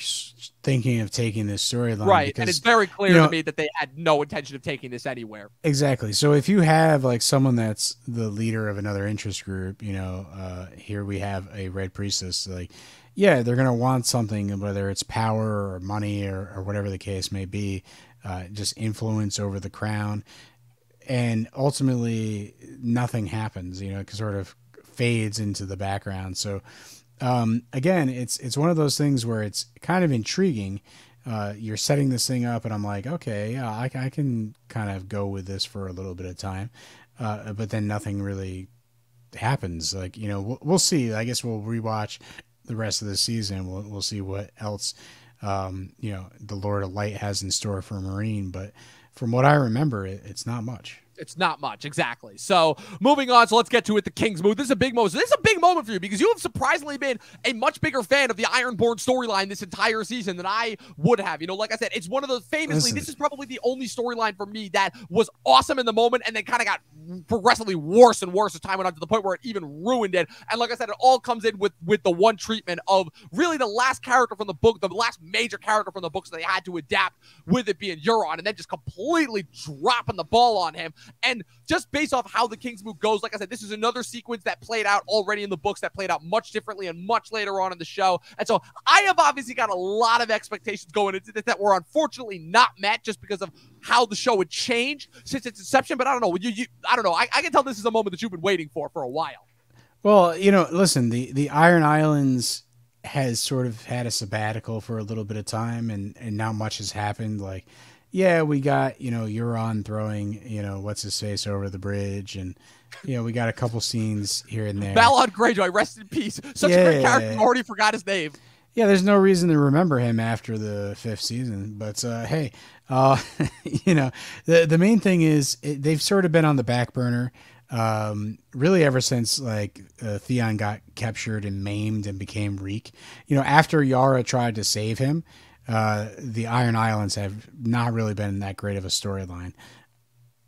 thinking of taking this storyline. Right, because, and it's very clear you know, to me that they had no intention of taking this anywhere. Exactly. So if you have like someone that's the leader of another interest group, you know, uh, here we have a red priestess, like yeah, they're going to want something, whether it's power or money or, or whatever the case may be, uh, just influence over the crown. And ultimately, nothing happens, you know, it sort of fades into the background. So, um, again, it's it's one of those things where it's kind of intriguing. Uh, you're setting this thing up, and I'm like, okay, yeah, I, I can kind of go with this for a little bit of time, uh, but then nothing really happens. Like, you know, we'll, we'll see. I guess we'll rewatch the rest of the season. We'll we'll see what else um, you know the Lord of Light has in store for Meereen. But from what I remember, it, it's not much. It's not much, exactly. So moving on, so let's get to it. The Kingsmoot. This is a big moment. So this is a big moment for you because you have surprisingly been a much bigger fan of the Ironborn storyline this entire season than I would have. You know, like I said, it's one of those famously. Listen. This is probably the only storyline for me that was awesome in the moment and then kind of got progressively worse and worse as time went on to the point where it even ruined it. And like I said, it all comes in with with the one treatment of really the last character from the book, the last major character from the books that they had to adapt with it being Euron, and then just completely dropping the ball on him. And just based off how the Kingsmoot goes, like I said, this is another sequence that played out already in the books that played out much differently and much later on in the show. And so I have obviously got a lot of expectations going into this that were unfortunately not met just because of how the show would change since its inception. But I don't know. You, you I don't know. I, I can tell this is a moment that you've been waiting for for a while. Well, you know, listen, the the Iron Islands has sort of had a sabbatical for a little bit of time, and and not much has happened. Like yeah, we got you know Euron throwing you know what's his face over the bridge, and you know we got a couple scenes here and there. Balon Greyjoy, rest in peace. Such yeah, a great character. Yeah. Already forgot his name. Yeah, there's no reason to remember him after the fifth season, but uh, hey, uh, (laughs) you know the the main thing is it, they've sort of been on the back burner. Um, really ever since like uh, Theon got captured and maimed and became Reek. You know, after Yara tried to save him, uh, the Iron Islands have not really been that great of a storyline,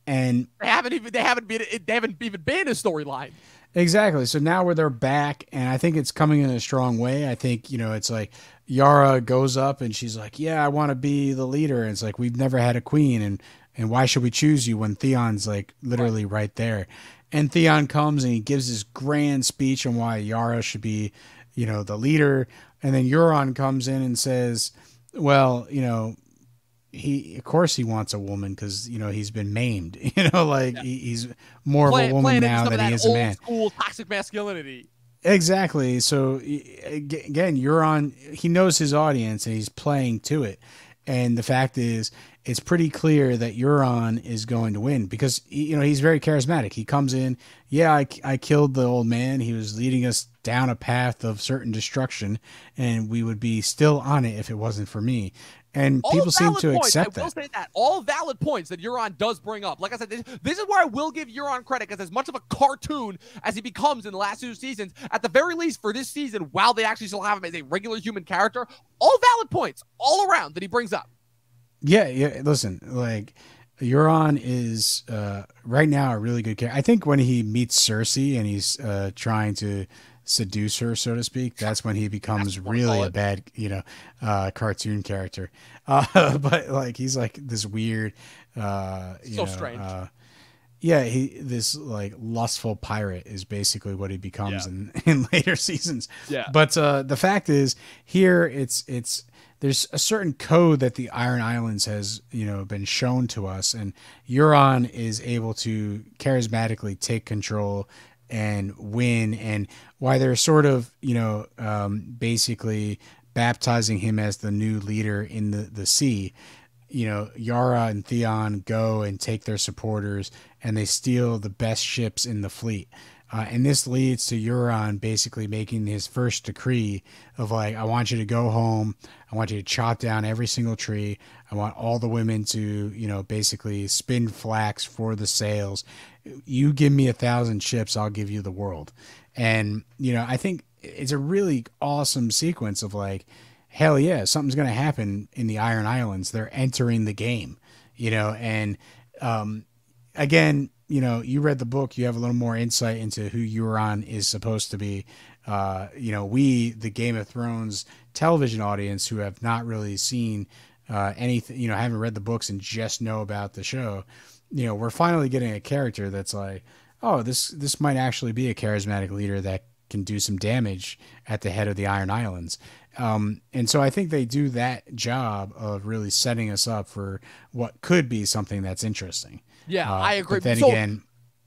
and they haven't even they haven't been they haven't even been a storyline. Exactly. So now where they're back, and I think it's coming in a strong way. I think you know it's like Yara goes up and she's like, "Yeah, I want to be the leader." And it's like we've never had a queen, and and why should we choose you when Theon's like literally right, right there? And Theon comes and he gives this grand speech on why Yara should be, you know, the leader. And then Euron comes in and says, well, you know, he of course he wants a woman because you know he's been maimed. (laughs) You know, like yeah. he, he's more Play, of a woman now than he is a man. School toxic masculinity. Exactly. So again, Euron. He knows his audience and he's playing to it. And the fact is, it's pretty clear that Euron is going to win because you know he's very charismatic. He comes in, yeah, I, I killed the old man. He was leading us down a path of certain destruction, and we would be still on it if it wasn't for me. And all people seem to points. accept I will say that all valid points that Euron does bring up. Like I said, this, this is where I will give Euron credit because as much of a cartoon as he becomes in the last two seasons, at the very least for this season, while they actually still have him as a regular human character, all valid points all around that he brings up. Yeah, yeah. Listen, like Euron is uh, right now a really good character. I think when he meets Cersei and he's uh, trying to seduce her, so to speak, that's when he becomes really a bad, you know, uh, cartoon character. (laughs) Uh, but like he's like this weird, uh, you so know, strange. Uh, yeah, he this like lustful pirate is basically what he becomes yeah. in (laughs) in later seasons. Yeah. But uh, the fact is, here it's it's there's a certain code that the Iron Islands has, you know, been shown to us, and Euron is able to charismatically take control and win, and why they're sort of, you know, um, basically baptizing him as the new leader in the the sea. You know, Yara and Theon go and take their supporters, and they steal the best ships in the fleet. Uh, and this leads to Euron basically making his first decree of like, I want you to go home. I want you to chop down every single tree. I want all the women to, you know, basically spin flax for the sails. You give me a thousand ships, I'll give you the world. And, you know, I think it's a really awesome sequence of like, hell yeah, something's going to happen in the Iron Islands. They're entering the game, you know, and, um, again, you know, you read the book, you have a little more insight into who Euron is supposed to be. Uh, you know, we, the Game of Thrones television audience who have not really seen uh, anything, you know, haven't read the books and just know about the show, you know, we're finally getting a character that's like, oh, this this might actually be a charismatic leader that can do some damage at the head of the Iron Islands. Um, and so I think they do that job of really setting us up for what could be something that's interesting. Yeah, uh, I agree. But then so, again,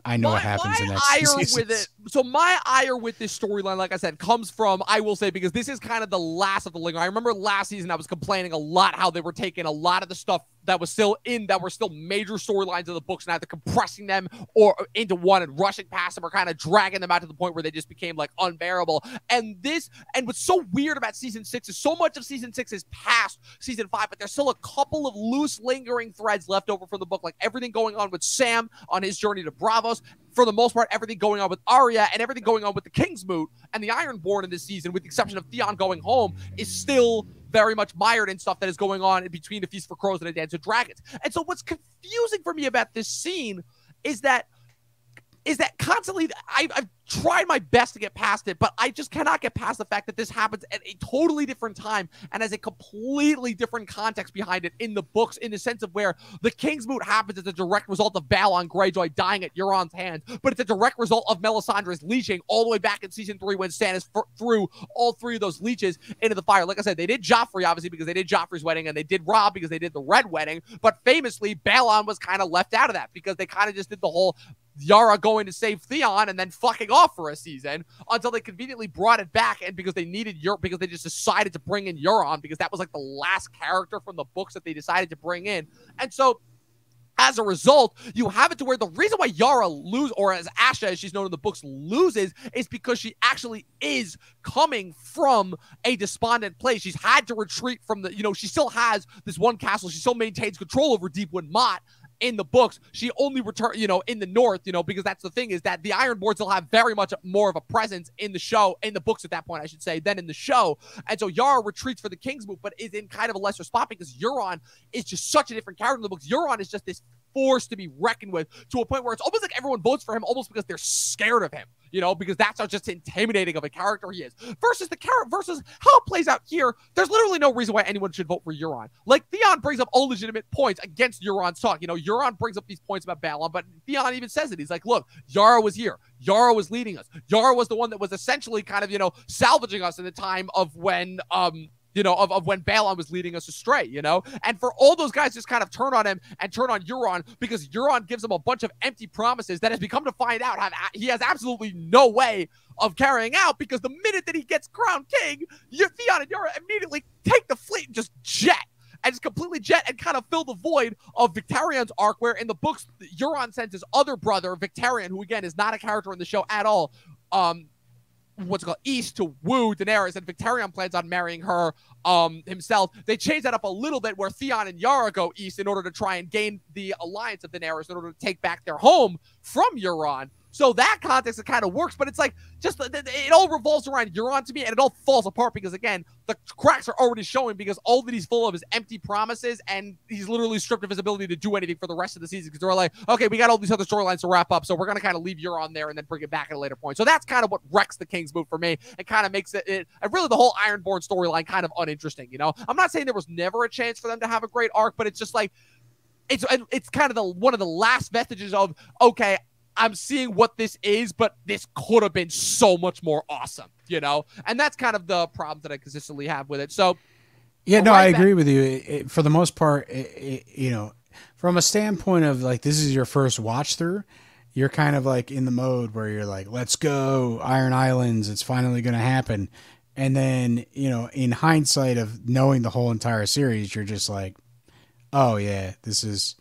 I know my, what happens in next ire with it. So my ire with this storyline, like I said, comes from I will say because this is kind of the last of the linger. I remember last season I was complaining a lot how they were taking a lot of the stuff that was still in that were still major storylines of the books and either compressing them or into one and rushing past them or kind of dragging them out to the point where they just became like unbearable. And this and what's so weird about season six is so much of season six is past season five, but there's still a couple of loose lingering threads left over from the book, like everything going on with Sam on his journey to Braavos for the most part, everything going on with Arya and everything going on with the Kingsmoot and the Ironborn in this season, with the exception of Theon going home, is still very much mired in stuff that is going on in between the Feast for Crows and a Dance with Dragons. And so, what's confusing for me about this scene is that is that constantly I, I've tried my best to get past it, but I just cannot get past the fact that this happens at a totally different time and has a completely different context behind it in the books, in the sense of where the King's Kingsmoot happens as a direct result of Balon Greyjoy dying at Euron's hands, but it's a direct result of Melisandre's leeching all the way back in season three when Stannis f- threw all three of those leeches into the fire. Like I said, they did Joffrey obviously because they did Joffrey's wedding, and they did Robb because they did the Red Wedding, but famously Balon was kind of left out of that because they kind of just did the whole Yara going to save Theon and then fucking off for a season until they conveniently brought it back and because they needed your because they just decided to bring in Euron because that was like the last character from the books that they decided to bring in. And so as a result, you have it to where the reason why Yara lose, or as Asha, as she's known in the books, loses, is because she actually is coming from a despondent place. She's had to retreat from the, you know, she still has this one castle. She still maintains control over Deepwood Motte, in the books. She only returned, you know, in the north, you know, because that's the thing is that the Ironborns will have very much more of a presence in the show, in the books at that point, I should say, than in the show. And so Yara retreats for the Kingsmoot, but is in kind of a lesser spot because Euron is just such a different character in the books. Euron is just this force to be reckoned with to a point where it's almost like everyone votes for him almost because they're scared of him, you know, because that's how just intimidating of a character he is. Versus the character, versus how it plays out here, there's literally no reason why anyone should vote for Euron. Like Theon brings up all legitimate points against Euron's talk. You know, Euron brings up these points about Balon, but Theon even says it. He's like, look, Yara was here. Yara was leading us. Yara was the one that was essentially kind of, you know, salvaging us in the time of when um you know, of, of when Balon was leading us astray, you know? And for all those guys just kind of turn on him and turn on Euron because Euron gives him a bunch of empty promises that has become to find out have, he has absolutely no way of carrying out because the minute that he gets crowned king, Theon and Yara immediately take the fleet and just jet and just completely jet and kind of fill the void of Victarion's arc, where in the books, Euron sends his other brother, Victarion, who again is not a character in the show at all, um, what's it called east to woo Daenerys, and Victarion plans on marrying her um himself. They change that up a little bit where Theon and Yara go east in order to try and gain the alliance of Daenerys in order to take back their home from Euron. So that context it kind of works, but it's like just it all revolves around Euron to me, and it all falls apart because again the cracks are already showing because all that he's full of is empty promises, and he's literally stripped of his ability to do anything for the rest of the season because they're like, okay, we got all these other storylines to wrap up, so we're gonna kind of leave Euron there and then bring it back at a later point. So that's kind of what wrecks the Kingsmoot for me, and kind of makes it, it really the whole Ironborn storyline kind of uninteresting. You know, I'm not saying there was never a chance for them to have a great arc, but it's just like it's it's kind of the one of the last vestiges of okay, I'm seeing what this is, but this could have been so much more awesome, you know? And that's kind of the problem that I consistently have with it. So, yeah, no, right I back- agree with you. It, it, for the most part, it, you know, from a standpoint of like this is your first watch through, you're kind of like in the mode where you're like, let's go, Iron Islands, it's finally going to happen. And then, you know, in hindsight of knowing the whole entire series, you're just like, oh, yeah, this is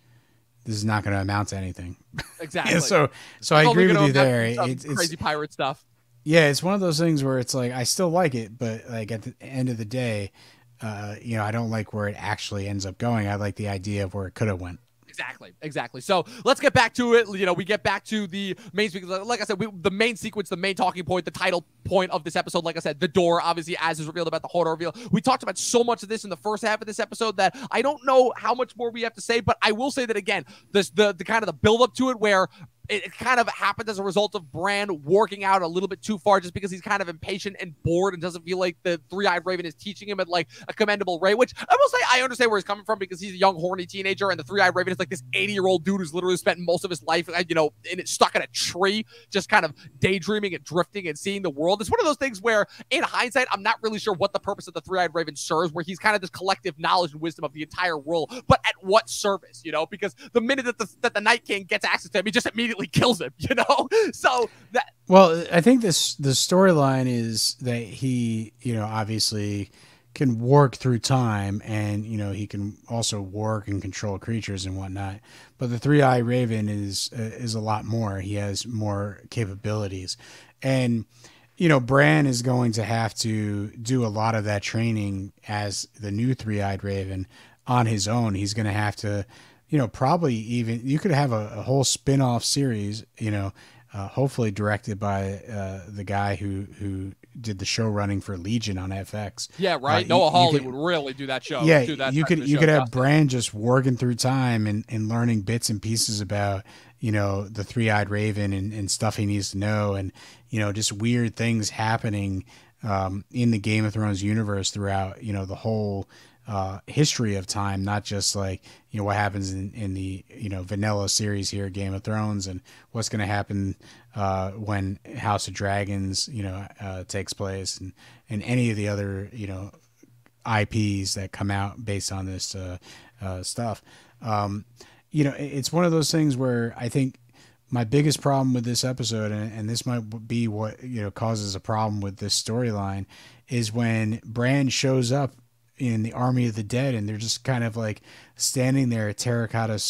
this is not going to amount to anything. (laughs) Exactly. yeah, so so I agree with you there. It's, crazy pirate stuff. Yeah, it's one of those things where it's like I still like it, but like at the end of the day, uh, you know, I don't like where it actually ends up going. I like the idea of where it could have went. Exactly, exactly. So let's get back to it. You know, we get back to the main. sequence. Like I said, we, the main sequence, the main talking point, the title point of this episode. Like I said, the door, obviously, as is revealed about the Hodor reveal. We talked about so much of this in the first half of this episode that I don't know how much more we have to say. But I will say that again, this the the kind of the build up to it, where it, kind of happened as a result of Bran working out a little bit too far just because he's kind of impatient and bored and doesn't feel like the three eyed raven is teaching him at like a commendable rate, which I will say I understand where he's coming from because he's a young, horny teenager and the three eyed raven is like this 80 year old dude who's literally spent most of his life, uh, you know, in stuck in a tree, just kind of daydreaming and drifting and seeing the world. It's one of those things where in hindsight, I'm not really sure what the purpose of the three eyed raven serves, where he's kind of this collective knowledge and wisdom of the entire world, but at what service, you know? Because the minute that the, that the Night King gets access to him, he just immediately kills him, (laughs) you know? know? So that Well, I think this the storyline is that he, you know, obviously can work through time and you know he can also work and control creatures and whatnot but the three eye raven is uh, is a lot more he has more capabilities and you know bran is going to have to do a lot of that training as the new three eyed raven on his own he's going to have to you know, probably even you could have a, a whole spin-off series, you know, uh, hopefully directed by uh, the guy who who did the show running for Legion on FX. Yeah, right. Uh, Noah Hawley would really do that show. Yeah, that you could you could have Bran just working through time and, and learning bits and pieces about you know the three eyed raven and, and stuff he needs to know and you know just weird things happening um, in the Game of Thrones universe throughout you know the whole uh, history of time, not just like you know what happens in, in the you know vanilla series here, Game of Thrones, and what's going to happen uh, when House of Dragons you know uh, takes place, and and any of the other you know IPs that come out based on this uh, uh, stuff. Um, you know, it's one of those things where I think my biggest problem with this episode, and, and this might be what you know causes a problem with this storyline, is when Bran shows up in the Army of the Dead, and they're just kind of like standing there, terracotta,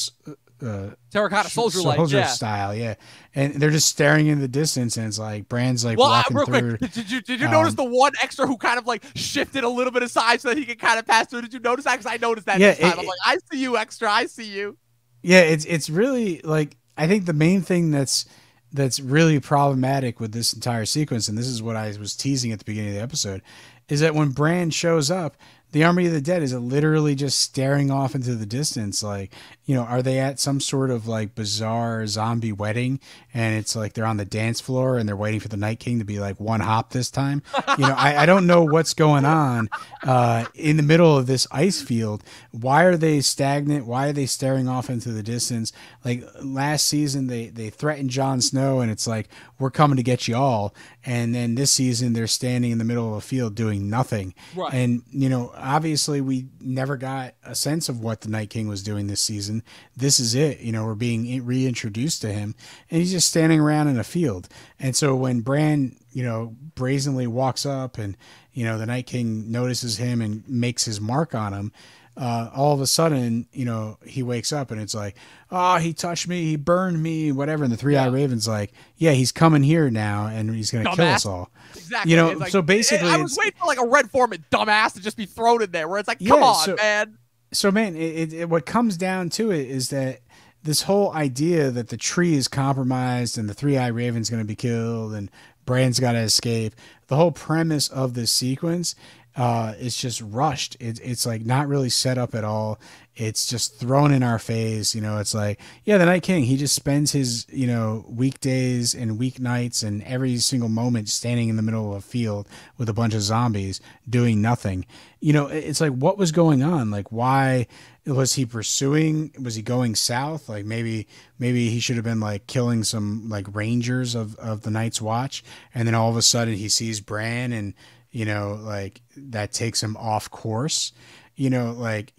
uh, terracotta soldier like yeah. style, yeah, and they're just staring in the distance, and it's like Bran's like well, uh, walking uh, real through. Quick, did you did you um, notice the one extra who kind of like shifted a little bit aside so that he could kind of pass through? Did you notice that? Because I noticed that. Yeah, it, I'm like, I see you, extra. I see you. Yeah, it's it's really like I think the main thing that's that's really problematic with this entire sequence, and this is what I was teasing at the beginning of the episode, is that when Brand shows up, the army of the dead is literally just staring off into the distance like you know are they at some sort of like bizarre zombie wedding? And it's like they're on the dance floor and they're waiting for the night king to be like one hop this time. You know i, I don't know what's going on uh, in the middle of this ice field. Why are they stagnant? Why are they staring off into the distance? Like last season they they threatened Jon Snow and it's like we're coming to get you all. And then this season they're standing in the middle of a field doing nothing. Right. and you know obviously we never got a sense of what the night king was doing this season this is it you know we're being reintroduced to him and he's just standing around in a field and so when bran you know brazenly walks up and you know the night king notices him and makes his mark on him uh, all of a sudden, you know, he wakes up and it's like, oh, he touched me, he burned me, whatever. And the three eyed Yeah. raven's like, yeah, he's coming here now and he's going to kill us all. Exactly. You know, like- so basically I was waiting for like a red Forman dumbass to just be thrown in there, where it's like, Yeah, come on, so- man. So, man, it, it, what comes down to it is that this whole idea that the tree is compromised and the three eyed raven's going to be killed and Bran's got to escape, the whole premise of this sequence uh, is just rushed. It, it's like not really set up at all. It's just thrown in our face. You know, it's like, yeah, the Night King, he just spends his, you know, weekdays and weeknights and every single moment standing in the middle of a field with a bunch of zombies doing nothing. You know, it's like, what was going on? Like, why was he pursuing? Was he going south? Like maybe, maybe he should have been like killing some like rangers of, of the Night's Watch. And then all of a sudden he sees Bran and, you know, like that takes him off course. You know, like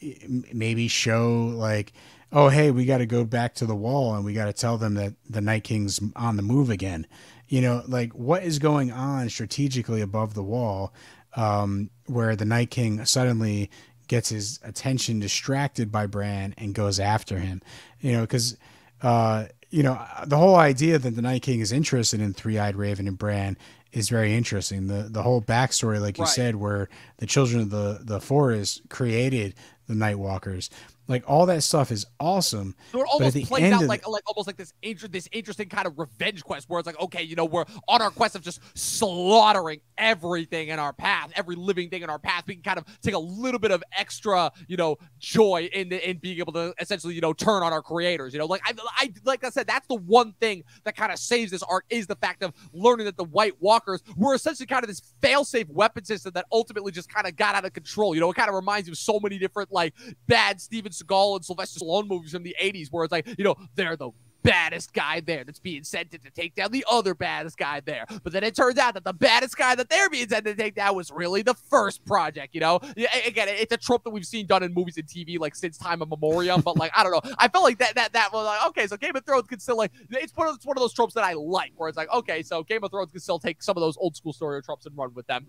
maybe show like, oh hey, we got to go back to the wall and we got to tell them that the Night King's on the move again. You know, like what is going on strategically above the wall, um, where the Night King suddenly gets his attention distracted by Bran and goes after him. You know, because uh, you know the whole idea that the Night King is interested in Three Eyed Raven and Bran is very interesting. The the whole backstory, like you Right. said, where the children of the the forest created the Night Walkers, like all that stuff is awesome. So at almost end out like like almost like this inter- this interesting kind of revenge quest where it's like okay you know we're on our quest of just slaughtering everything in our path every living thing in our path. We can kind of take a little bit of extra you know joy in in being able to essentially you know turn on our creators you know? Like I, I like I said that's the one thing that kind of saves this arc is the fact of learning that the White Walkers were essentially kind of this fail-safe weapon system that ultimately just kind of got out of control you know? It kind of reminds you of so many different like bad Steven Seagal and Sylvester Stallone movies from the 80s where it's like, you know, they're the baddest guy there that's being sent to take down the other baddest guy there. But then it turns out that the baddest guy that they're being sent to take down was really the first project, you know? Again, it's a trope that we've seen done in movies and TV like since time immemorial, but like, I don't know. I felt like that that that was like, okay, so Game of Thrones can still like it's one of it's one of those tropes that I like where it's like, okay, so Game of Thrones can still take some of those old school story tropes and run with them.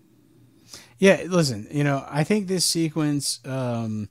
Yeah, listen, you know, I think this sequence, um,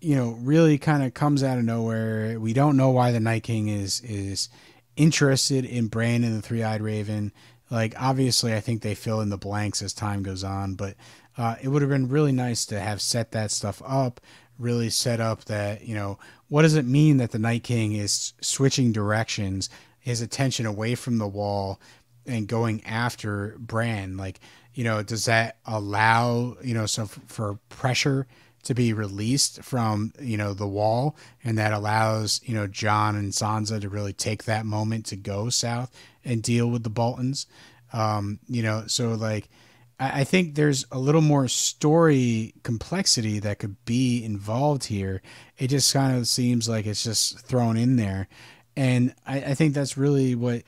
you know, really kind of comes out of nowhere. We don't know why the Night King is is interested in Bran and the Three Eyed Raven. Like, obviously, I think they fill in the blanks as time goes on, but uh, it would have been really nice to have set that stuff up. Really set up that you know what does it mean that the Night King is switching directions, his attention away from the wall and going after Bran? Like, you know, does that allow you know some for pressure to be released from you know the wall, and that allows you know Jon and Sansa to really take that moment to go south and deal with the Boltons. Um, you know, so like. I I think there's a little more story complexity that could be involved here. It just kind of seems like it's just thrown in there. And I, I think that's really what,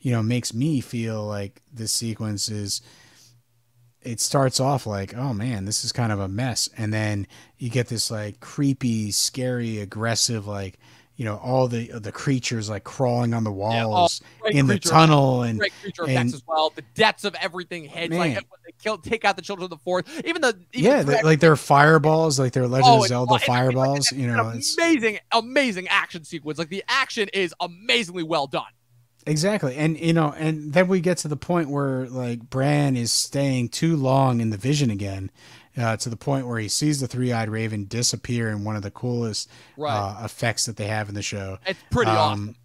you know, makes me feel like this sequence is it starts off like, oh man, this is kind of a mess. And then you get this like creepy, scary, aggressive, like, you know, all the the creatures like crawling on the Yeah, oh, walls great in the tunnel and great creature and- effects as well. The depths of everything like Man. when they kill, take out the children of the forest. Even the even yeah, the- like they're (laughs) oh, fireballs, like they're Legend Oh, of Zelda it's- it's- it's- fireballs. it's You know, it's amazing, amazing action sequence. Like the action is amazingly well done. Exactly, and you know, and then we get to the point where like Bran is staying too long in the vision again, uh, to the point where he sees the three-eyed raven disappear in one of the coolest Right. uh, effects that they have in the show. It's pretty Um, awesome.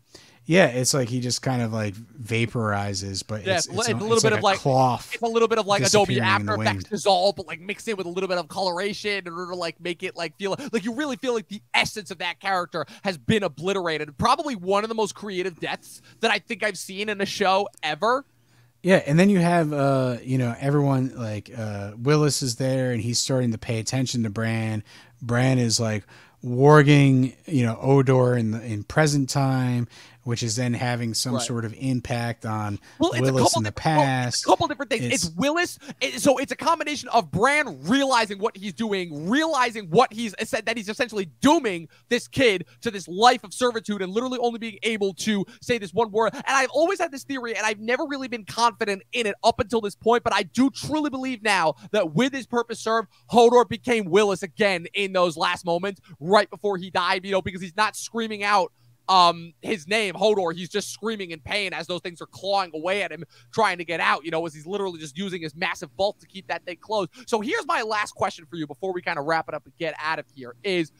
Yeah, it's like he just kind of like vaporizes, but yeah, it's, it's, it's a, little bit like of like cloth. It's a little bit of like Adobe After Effects dissolve, but like mixed in with a little bit of coloration in order to like make it like feel like you really feel like the essence of that character has been obliterated. Probably one of the most creative deaths that I think I've seen in a show ever. Yeah, and then you have uh, you know, everyone like uh Willis is there and he's starting to pay attention to Bran. Bran is like warging, you know, Hodor in the in present time which is then having some right. sort of impact on well, Willis in the past. Well, a couple different things. It's, it's Willis, it, so it's a combination of Bran realizing what he's doing, realizing what he's said that he's essentially dooming this kid to this life of servitude, and literally only being able to say this one word. And I've always had this theory, and I've never really been confident in it up until this point, but I do truly believe now that with his purpose served, Hodor became Willis again in those last moments right before he died. You know, because he's not screaming out um his name Hodor he's just screaming in pain as those things are clawing away at him trying to get out you know as he's literally just using his massive vault to keep that thing closed. So here's my last question for you before we kind of wrap it up and get out of here is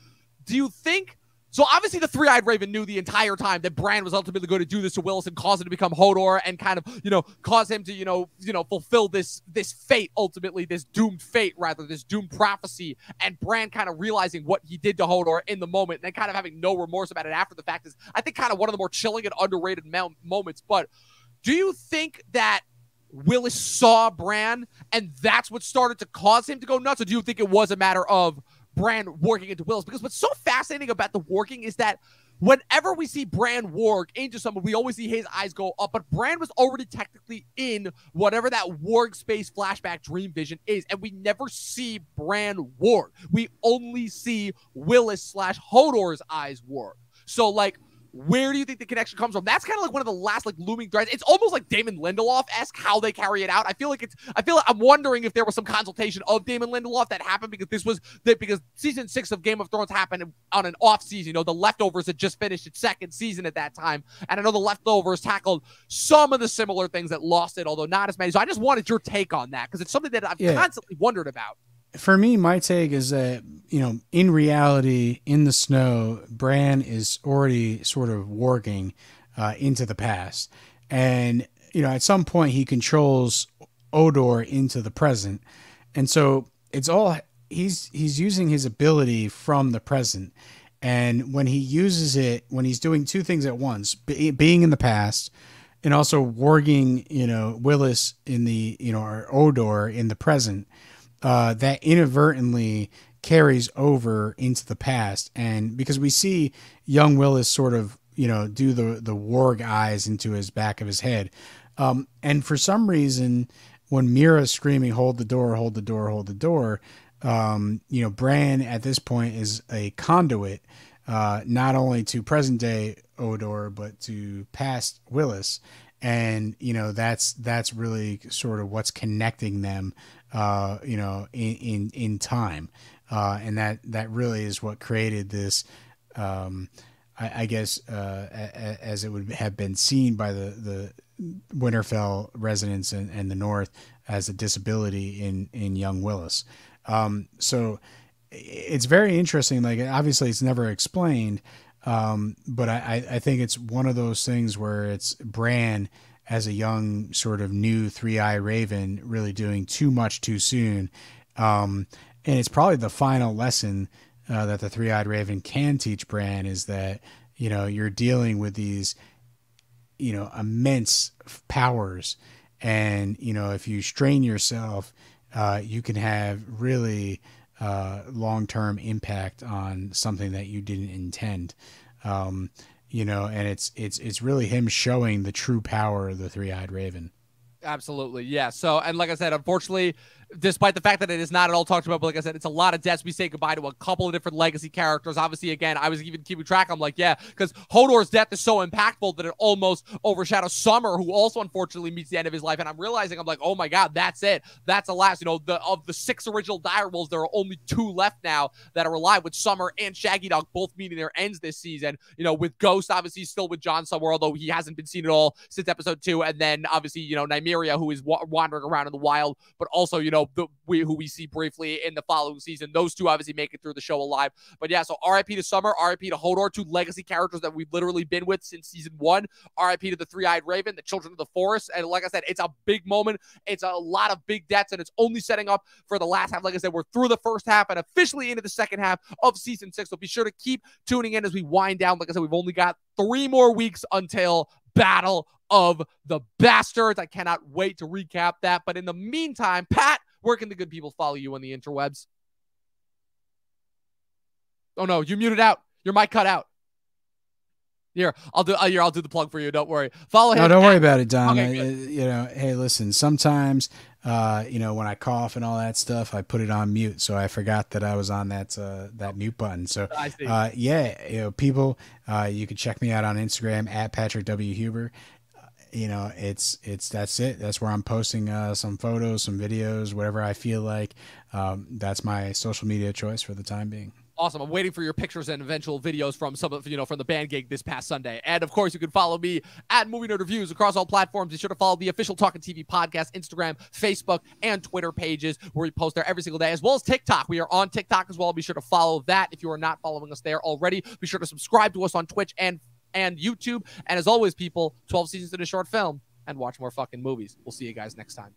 do you think so obviously the three-eyed raven knew the entire time that Bran was ultimately going to do this to Willis and cause him to become Hodor and kind of, you know, cause him to, you know, you know, fulfill this this fate ultimately, this doomed fate rather, this doomed prophecy. And Bran kind of realizing what he did to Hodor in the moment and then kind of having no remorse about it after the fact is I think kind of one of the more chilling and underrated moments. But do you think that Willis saw Bran and that's what started to cause him to go nuts? Or do you think it was a matter of Bran working into Willis. Because what's so fascinating about the working is that whenever we see Bran warg into someone, we always see his eyes go up. But Bran was already technically in whatever that warg space flashback dream vision is, and we never see Bran warg. We only see Willis slash Hodor's eyes warg. So like where do you think the connection comes from? That's kind of like one of the last like looming threads. It's almost like Damon Lindelof esque how they carry it out. I feel like it's. I feel like I'm wondering if there was some consultation of Damon Lindelof that happened because this was that because season six of Game of Thrones happened on an off season. You know, the leftovers had just finished its second season at that time, and I know the leftovers tackled some of the similar things that lost it, although not as many. So I just wanted your take on that because it's something that I've yeah. constantly wondered about for me, my take is that you know, in reality, in the snow, Bran is already sort of warging uh, into the past, and you know, at some point, he controls Hodor into the present, and so it's all he's he's using his ability from the present, and when he uses it, when he's doing two things at once, be, being in the past. And also warging, you know, Willis in the, you know, or Hodor in the present uh, that inadvertently carries over into the past. And because we see young Willis sort of, you know, do the, the warg eyes into his back of his head. Um, and for some reason, when Meera's screaming, hold the door, hold the door, hold the door, um, you know, Bran at this point is a conduit, uh, not only to present day Hodor, but to past Willis. And, you know, that's, that's really sort of what's connecting them uh, you know, in in, in time, uh, and that that really is what created this. Um, I, I, guess uh, a, as it would have been seen by the the Winterfell residents and, and the North as a disability in in young Willis. Um, so it's very interesting. Like obviously, it's never explained, um, but I, I think it's one of those things where it's Bran as a young sort of new three eye raven really doing too much too soon. Um, and it's probably the final lesson uh, that the three eyed raven can teach Bran is that, you know, you're dealing with these, you know, immense powers. And, you know, if you strain yourself, uh, you can have really uh, long term impact on something that you didn't intend. Um, you know, and it's it's it's really him showing the true power of the three-eyed raven. Absolutely, yeah. So, and like I said, unfortunately, despite the fact that it is not at all talked about. But like I said, it's a lot of deaths. We say goodbye to a couple of different legacy characters. Obviously, again, I was even keeping track. I'm like, yeah, because Hodor's death is so impactful that it almost overshadows Summer, who also unfortunately meets the end of his life. And I'm realizing, I'm like, oh my god, that's it. That's the last. You know, the of the six original direwolves, there are only two left now that are alive, with Summer and Shaggy Dog both meeting their ends this season. You know, with Ghost obviously still with Jon somewhere, although he hasn't been seen at all since episode two. And then obviously, you know, Nymeria, who is wa- wandering around in the wild, but also, you know know, the, we who we see briefly in the following season. Those two obviously make it through the show alive. But yeah, so RIP to Summer, RIP to Hodor, two legacy characters that we've literally been with since season one. RIP to the Three Eyed Raven, the Children of the Forest, and like I said, it's a big moment. It's a lot of big deaths, and it's only setting up for the last half. Like I said, we're through the first half and officially into the second half of season six. So be sure to keep tuning in as we wind down. Like I said, we've only got three more weeks until Battle of the Bastards. I cannot wait to recap that. But in the meantime, Pat, where can the good people follow you on the interwebs? Oh no, you muted out. Your mic cut out. Here, I'll do. Uh, here, I'll do the plug for you. Don't worry. Follow him. No, don't at- worry about it, Don. Okay, I- you know, hey, listen. Sometimes, uh, you know, when I cough and all that stuff, I put it on mute, so I forgot that I was on that uh, that mute button. So, uh, yeah, you know, people, uh, you can check me out on Instagram at Patrick W Huber. You know, it's it's that's it. That's where I'm posting uh, some photos, some videos, whatever I feel like. Um, that's my social media choice for the time being. Awesome. I'm waiting for your pictures and eventual videos from some of you know from the band gig this past Sunday. And of course, you can follow me at Movie Nerd Reviews across all platforms. Be sure to follow the official Talking TV podcast, Instagram, Facebook, and Twitter pages where we post there every single day, as well as TikTok. We are on TikTok as well. Be sure to follow that if you are not following us there already. Be sure to subscribe to us on Twitch and and YouTube. And as always, people, 12 seasons in a short film and watch more fucking movies. We'll see you guys next time.